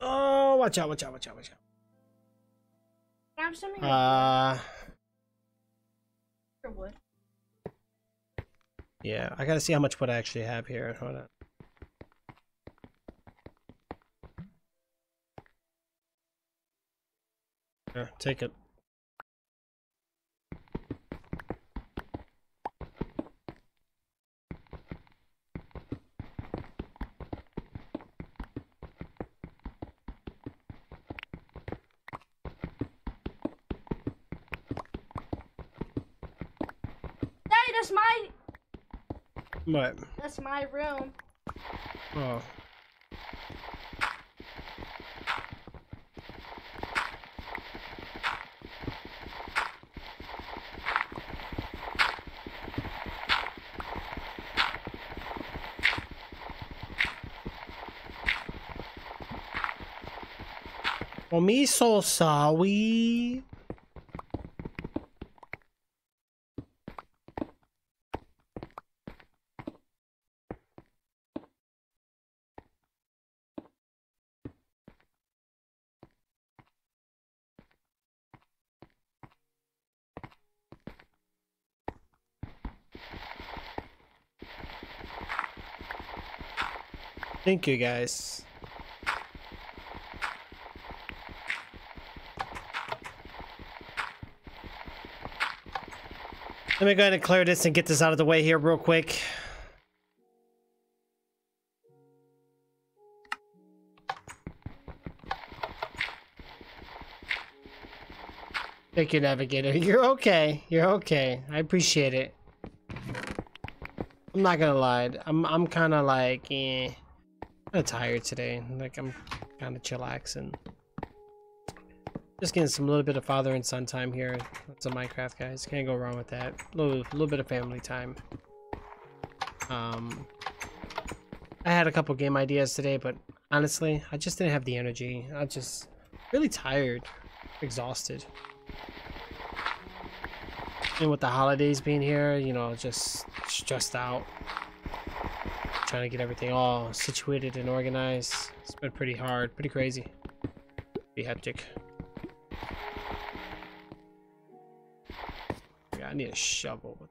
Oh, watch out, watch out, watch out, watch Grab some out. here. Uh, for wood. yeah, I gotta see how much wood I actually have here. Hold on. Here, take it. Daddy, that's my What? that's my room. Oh. Oh, me so sorry. Thank you, guys. Let me go ahead and clear this and get this out of the way here real quick. Thank you, Navigator. You're okay. You're okay. I appreciate it. I'm not gonna lie. I'm I'm kind of like, eh, kind of tired today. Like I'm kind of chillaxing. Just getting some little bit of father and son time here. That's a Minecraft, guys. Can't go wrong with that. A little, little bit of family time. Um, I had a couple game ideas today, but honestly, I just didn't have the energy. I just really tired, exhausted. And with the holidays being here, you know, just stressed out. Trying to get everything all situated and organized. It's been pretty hard, pretty crazy. Pretty hectic. Yeah, I need a shovel.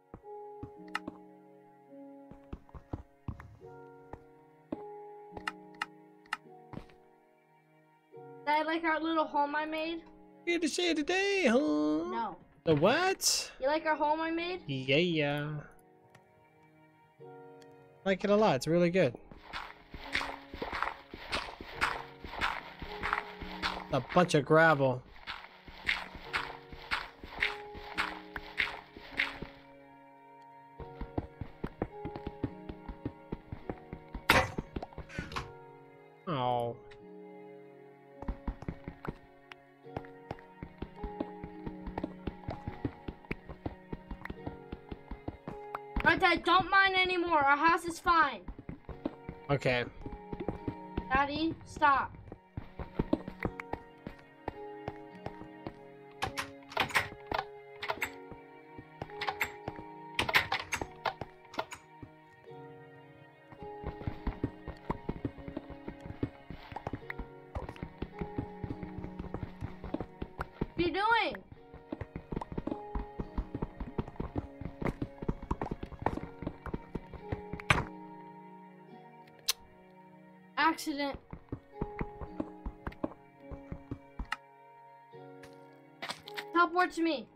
That like our little home I made? Here to say today, huh? No. The what? You like our home I made? Yeah, yeah. Like it a lot. It's really good. A bunch of gravel. Okay. Daddy, stop. Teleport to me.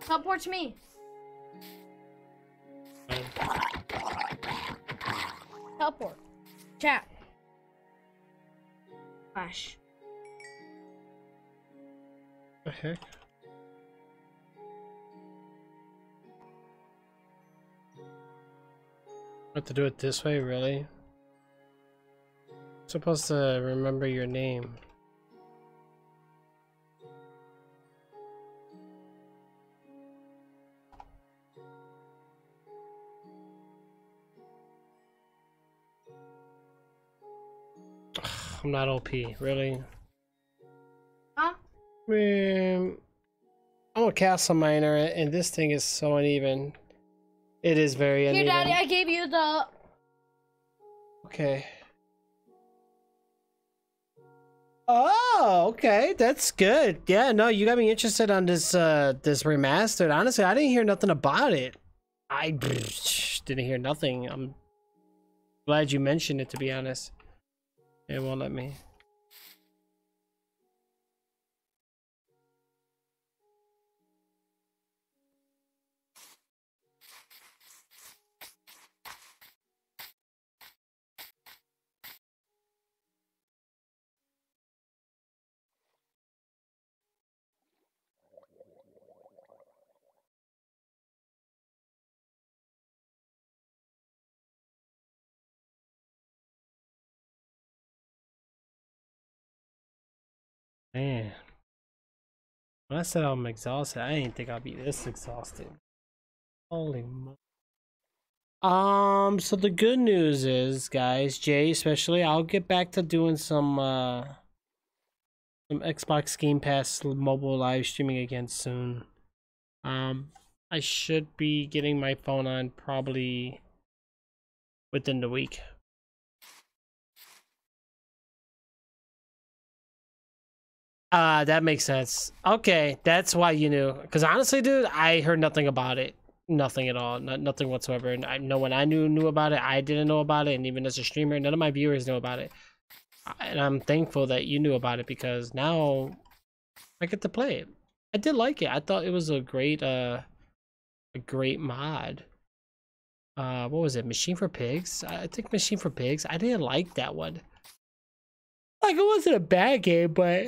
Teleport to me. Teleport. Chat. Flash. The heck? Have to do it this way, really? supposed to remember your name. I'm not OP, really? Huh? Man, I'm a castle miner, and this thing is so uneven. It is very Here, uneven. Daddy, I gave you the. Okay. Oh, okay, that's good. Yeah, no, you got me interested on this uh this remastered. Honestly, I didn't hear nothing about it. I didn't hear nothing. I'm glad you mentioned it to be honest. It won't let me. Man. When I said I'm exhausted, I didn't think I'd be this exhausted. Holy Um, so the good news is, guys, Jay especially, I'll get back to doing some uh some Xbox Game Pass mobile live streaming again soon. Um I should be getting my phone on probably within the week. Uh, that makes sense. Okay, that's why you knew. Because honestly, dude, I heard nothing about it. Nothing at all. Not, nothing whatsoever. And I no one I knew knew about it. I didn't know about it. And even as a streamer, none of my viewers knew about it. And I'm thankful that you knew about it because now I get to play it. I did like it. I thought it was a great uh a great mod. Uh what was it? Machine for Pigs? I think Machine for Pigs. I didn't like that one. Like it wasn't a bad game, but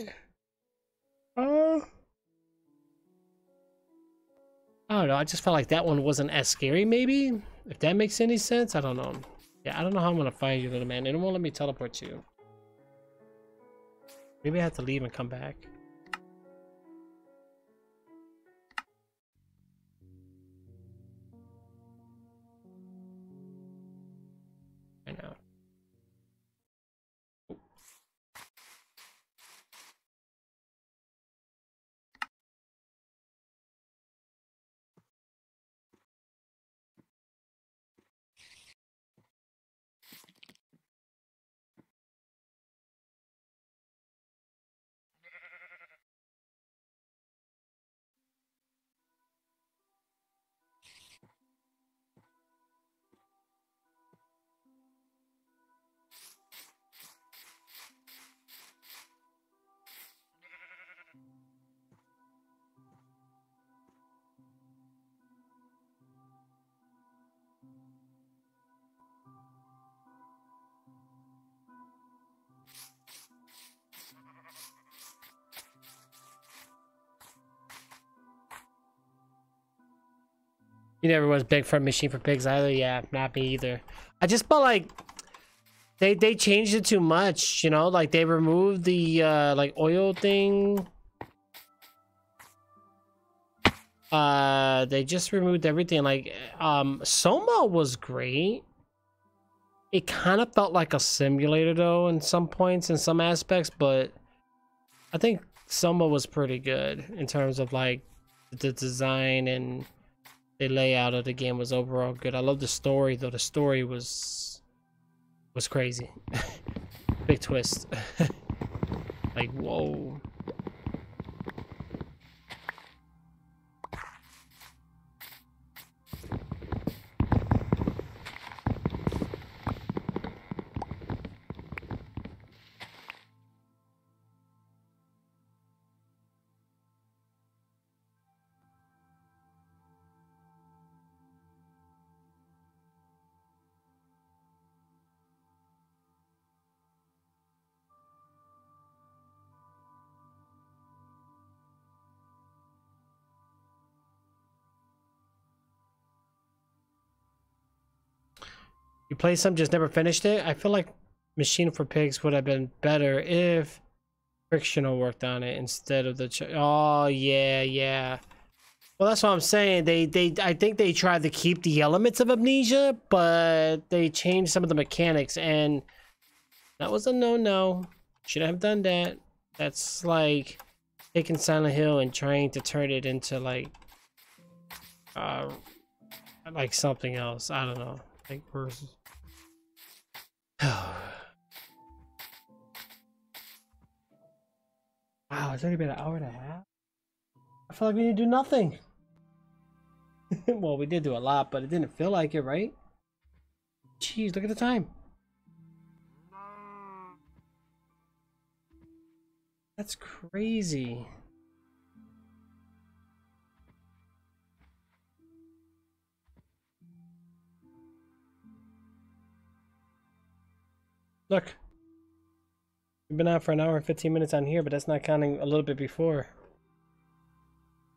uh I don't know. I just felt like that one wasn't as scary, maybe. If that makes any sense, I don't know. Yeah, I don't know how I'm gonna find you, little man. It won't let me teleport you. Maybe I have to leave and come back. Never was big for Machine for Pigs either. Yeah, not me either. I just felt like they they changed it too much. You know, like they removed the uh, like oil thing. Uh, they just removed everything. Like, um, Soma was great. It kind of felt like a simulator though, in some points, in some aspects, but I think Soma was pretty good in terms of like the design and the layout of the game was overall good. I love the story though. The story was was crazy. Big twist. like whoa. You played some, just never finished it. I feel like Machine for Pigs would have been better if Frictional worked on it instead of the. Oh yeah, yeah. Well, that's what I'm saying. They, they, I think they tried to keep the elements of Amnesia, but they changed some of the mechanics, and that was a no-no. Should have done that. That's like taking Silent Hill and trying to turn it into like, uh, like something else. I don't know. Like versus. wow, it's already been an hour and a half. I feel like we didn't do nothing. well, we did do a lot, but it didn't feel like it, right? Jeez, look at the time. That's crazy. Look. We've been out for an hour and 15 minutes on here, but that's not counting a little bit before.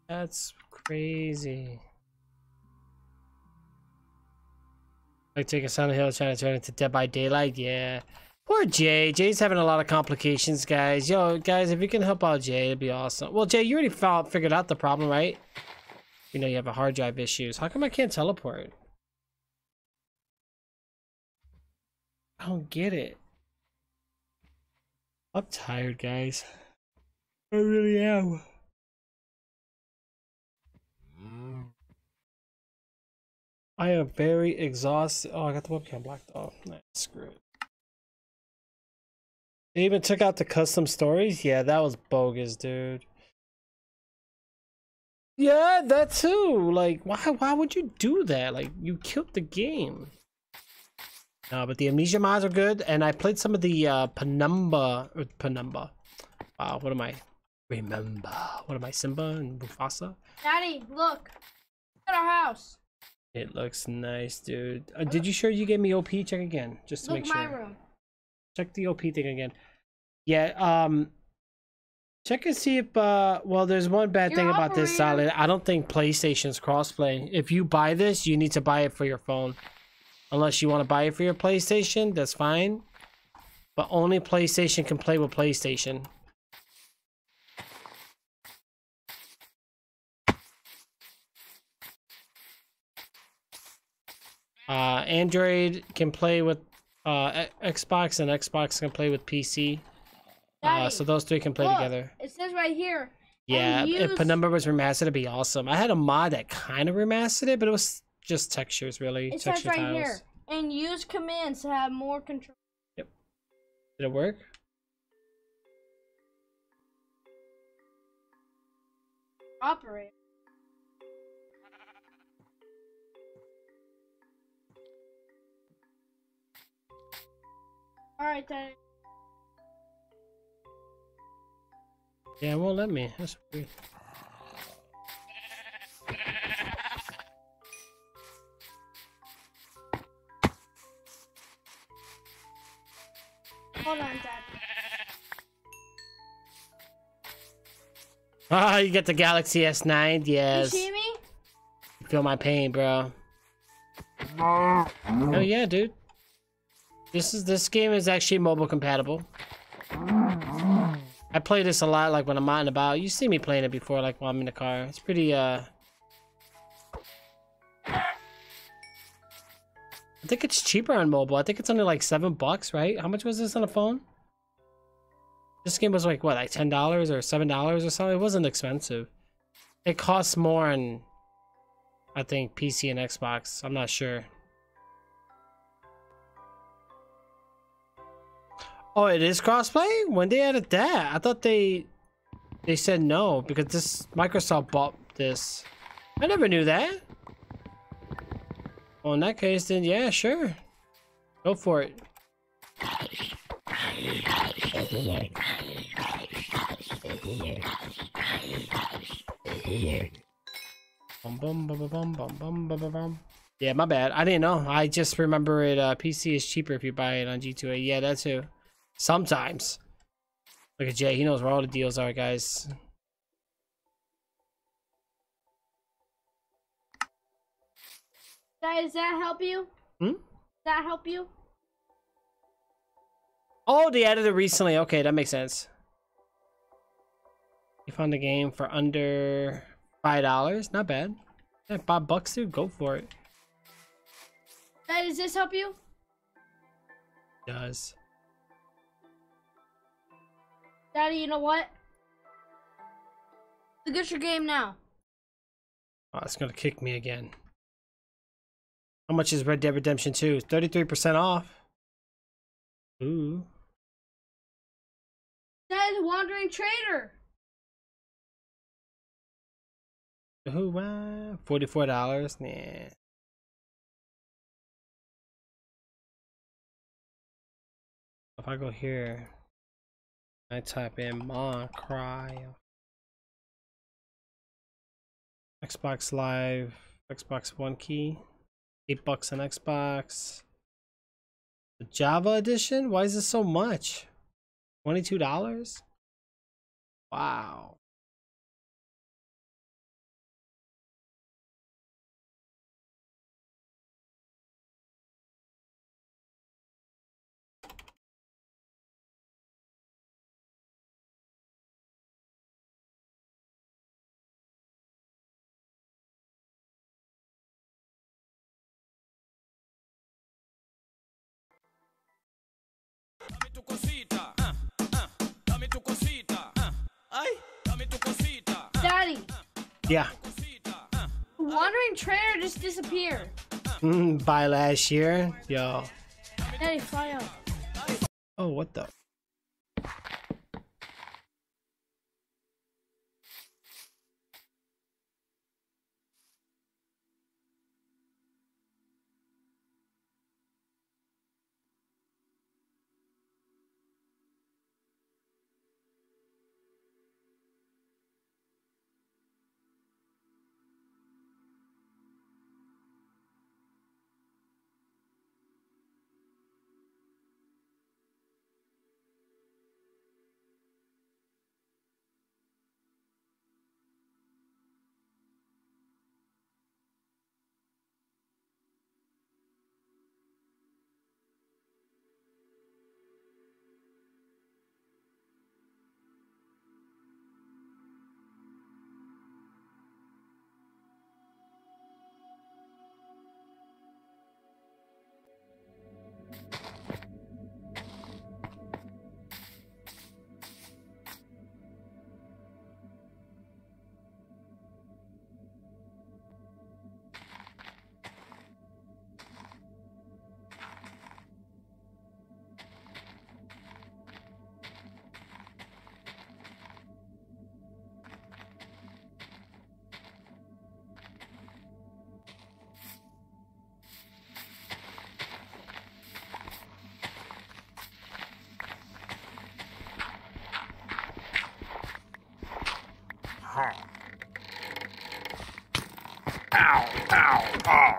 That's crazy. Like taking Silent Hill trying to turn it to Dead by Daylight, yeah. Poor Jay. Jay's having a lot of complications, guys. Yo, guys, if you can help out Jay, it'd be awesome. Well, Jay, you already found, figured out the problem, right? You know you have a hard drive issues. How come I can't teleport? I don't get it. I'm tired, guys. I really am. I am very exhausted. Oh, I got the webcam blocked off. Nah, screw it. They even took out the custom stories? Yeah, that was bogus, dude. Yeah, that too. Like, why why would you do that? Like, you killed the game. No, but the Amnesia mods are good, and I played some of the uh, Penumbra, or Penumbra. Wow, what am I? Remember. What am I, Simba and Mufasa? Daddy, look. At our house. It looks nice, dude. Uh, did you sure you gave me OP? Check again, just to Look make at my sure. room. Check the OP thing again. Yeah, um check and see if uh well there's one bad Your thing about this solid. I don't think PlayStation's crossplay. If you buy this, you need to buy it for your phone. Unless you want to buy it for your PlayStation, that's fine. But only PlayStation can play with PlayStation. Uh, Android can play with uh, Xbox, and Xbox can play with PC. Uh, so those three can play look, together. It says right here. Yeah, if Penumbra was remastered, it'd be awesome. I had a mod that kind of remastered it, but it was just textures, really. It Texture says right tiles. here. And use commands to have more control. Yep. Did it work? Operate. Alright, then. Yeah, it won't let me. That's weird. Hold on, Dad. Ah, you got the Galaxy S9. yes. You Yes. see me? Feel my pain, bro. Oh yeah, dude. This is this game is actually mobile compatible. I play this a lot, like when I'm out and about. You see me playing it before, like while I'm in the car. It's pretty. uh... think it's cheaper on mobile. I think it's only like seven bucks, right? How much was this on a phone? This game was like what, like ten dollars or seven dollars or something. It wasn't expensive. It costs more on I think PC and Xbox. I'm not sure. Oh, it is crossplay? When they added that? I thought they they said no because this Microsoft bought this. I never knew that. Well, in that case, then yeah, sure. Go for it. Yeah, my bad. I didn't know. I just remember it. Uh, PC is cheaper if you buy it on G2A. Yeah, that too. Sometimes. Look at Jay. He knows where all the deals are, guys. Does that help you? Hmm? Does that help you? Oh, they added it recently. Okay, that makes sense. You found the game for under five dollars. Not bad. Yeah, five bucks, dude. Go for it. Does this help you? does. Daddy, you know what? Look at your game now. Oh, it's gonna kick me again. How much is Red Dead Redemption 2? 33% off. Ooh. Dad, Wandering Trader. Ooh, wow. $44? Nah. If I go here, I type in Minecraft. Xbox Live, Xbox One key, eight bucks on Xbox. The Java edition? Why is this so much? Twenty-two dollars? Wow. Daddy, Yeah. cosita, ah. Wandering Trader just disappeared. Mm, by last year. Yo. Daddy, fly up. Oh, what the? Ow, ow, ow.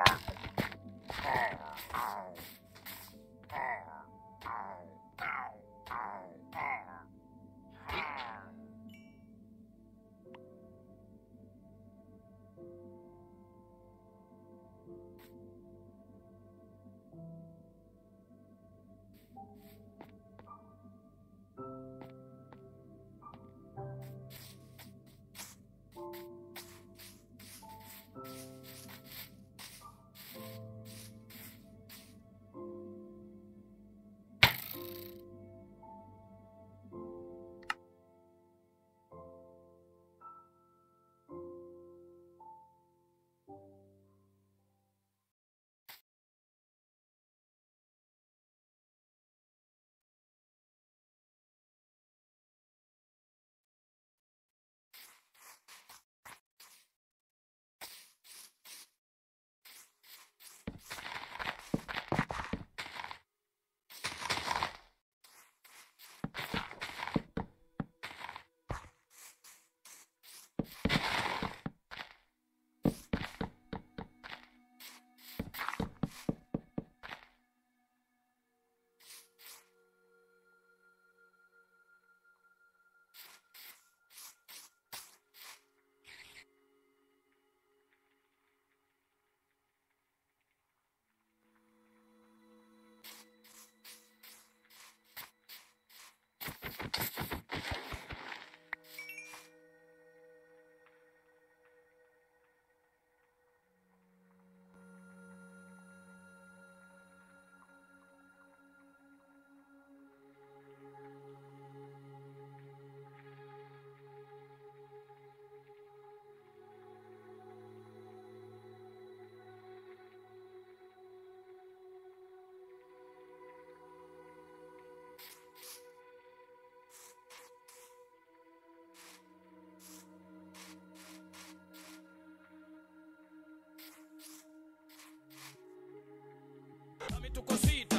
Ah, ah,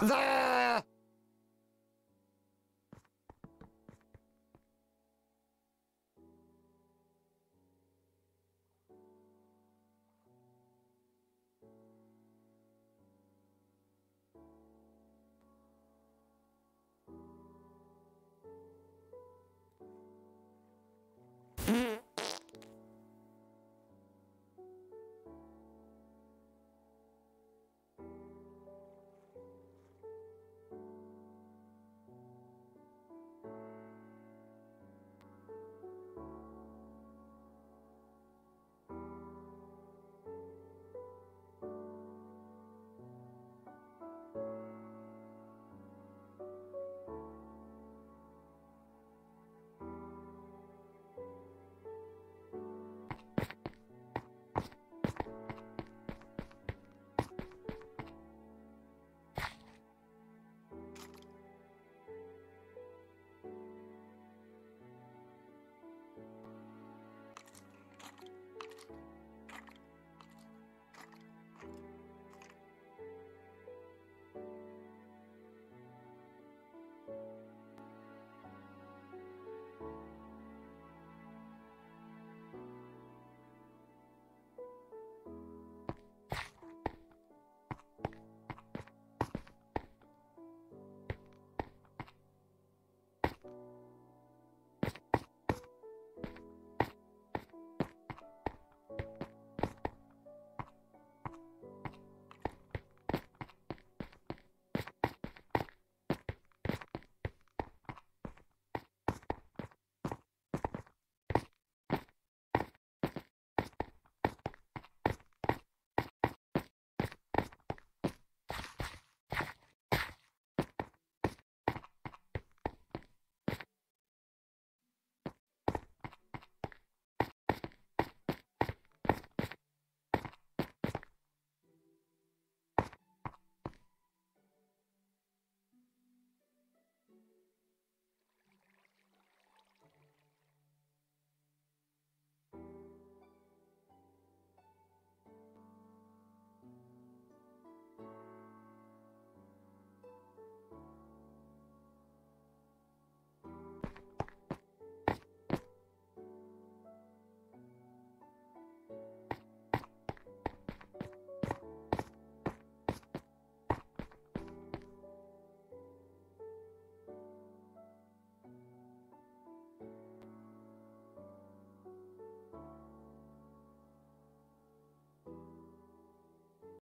The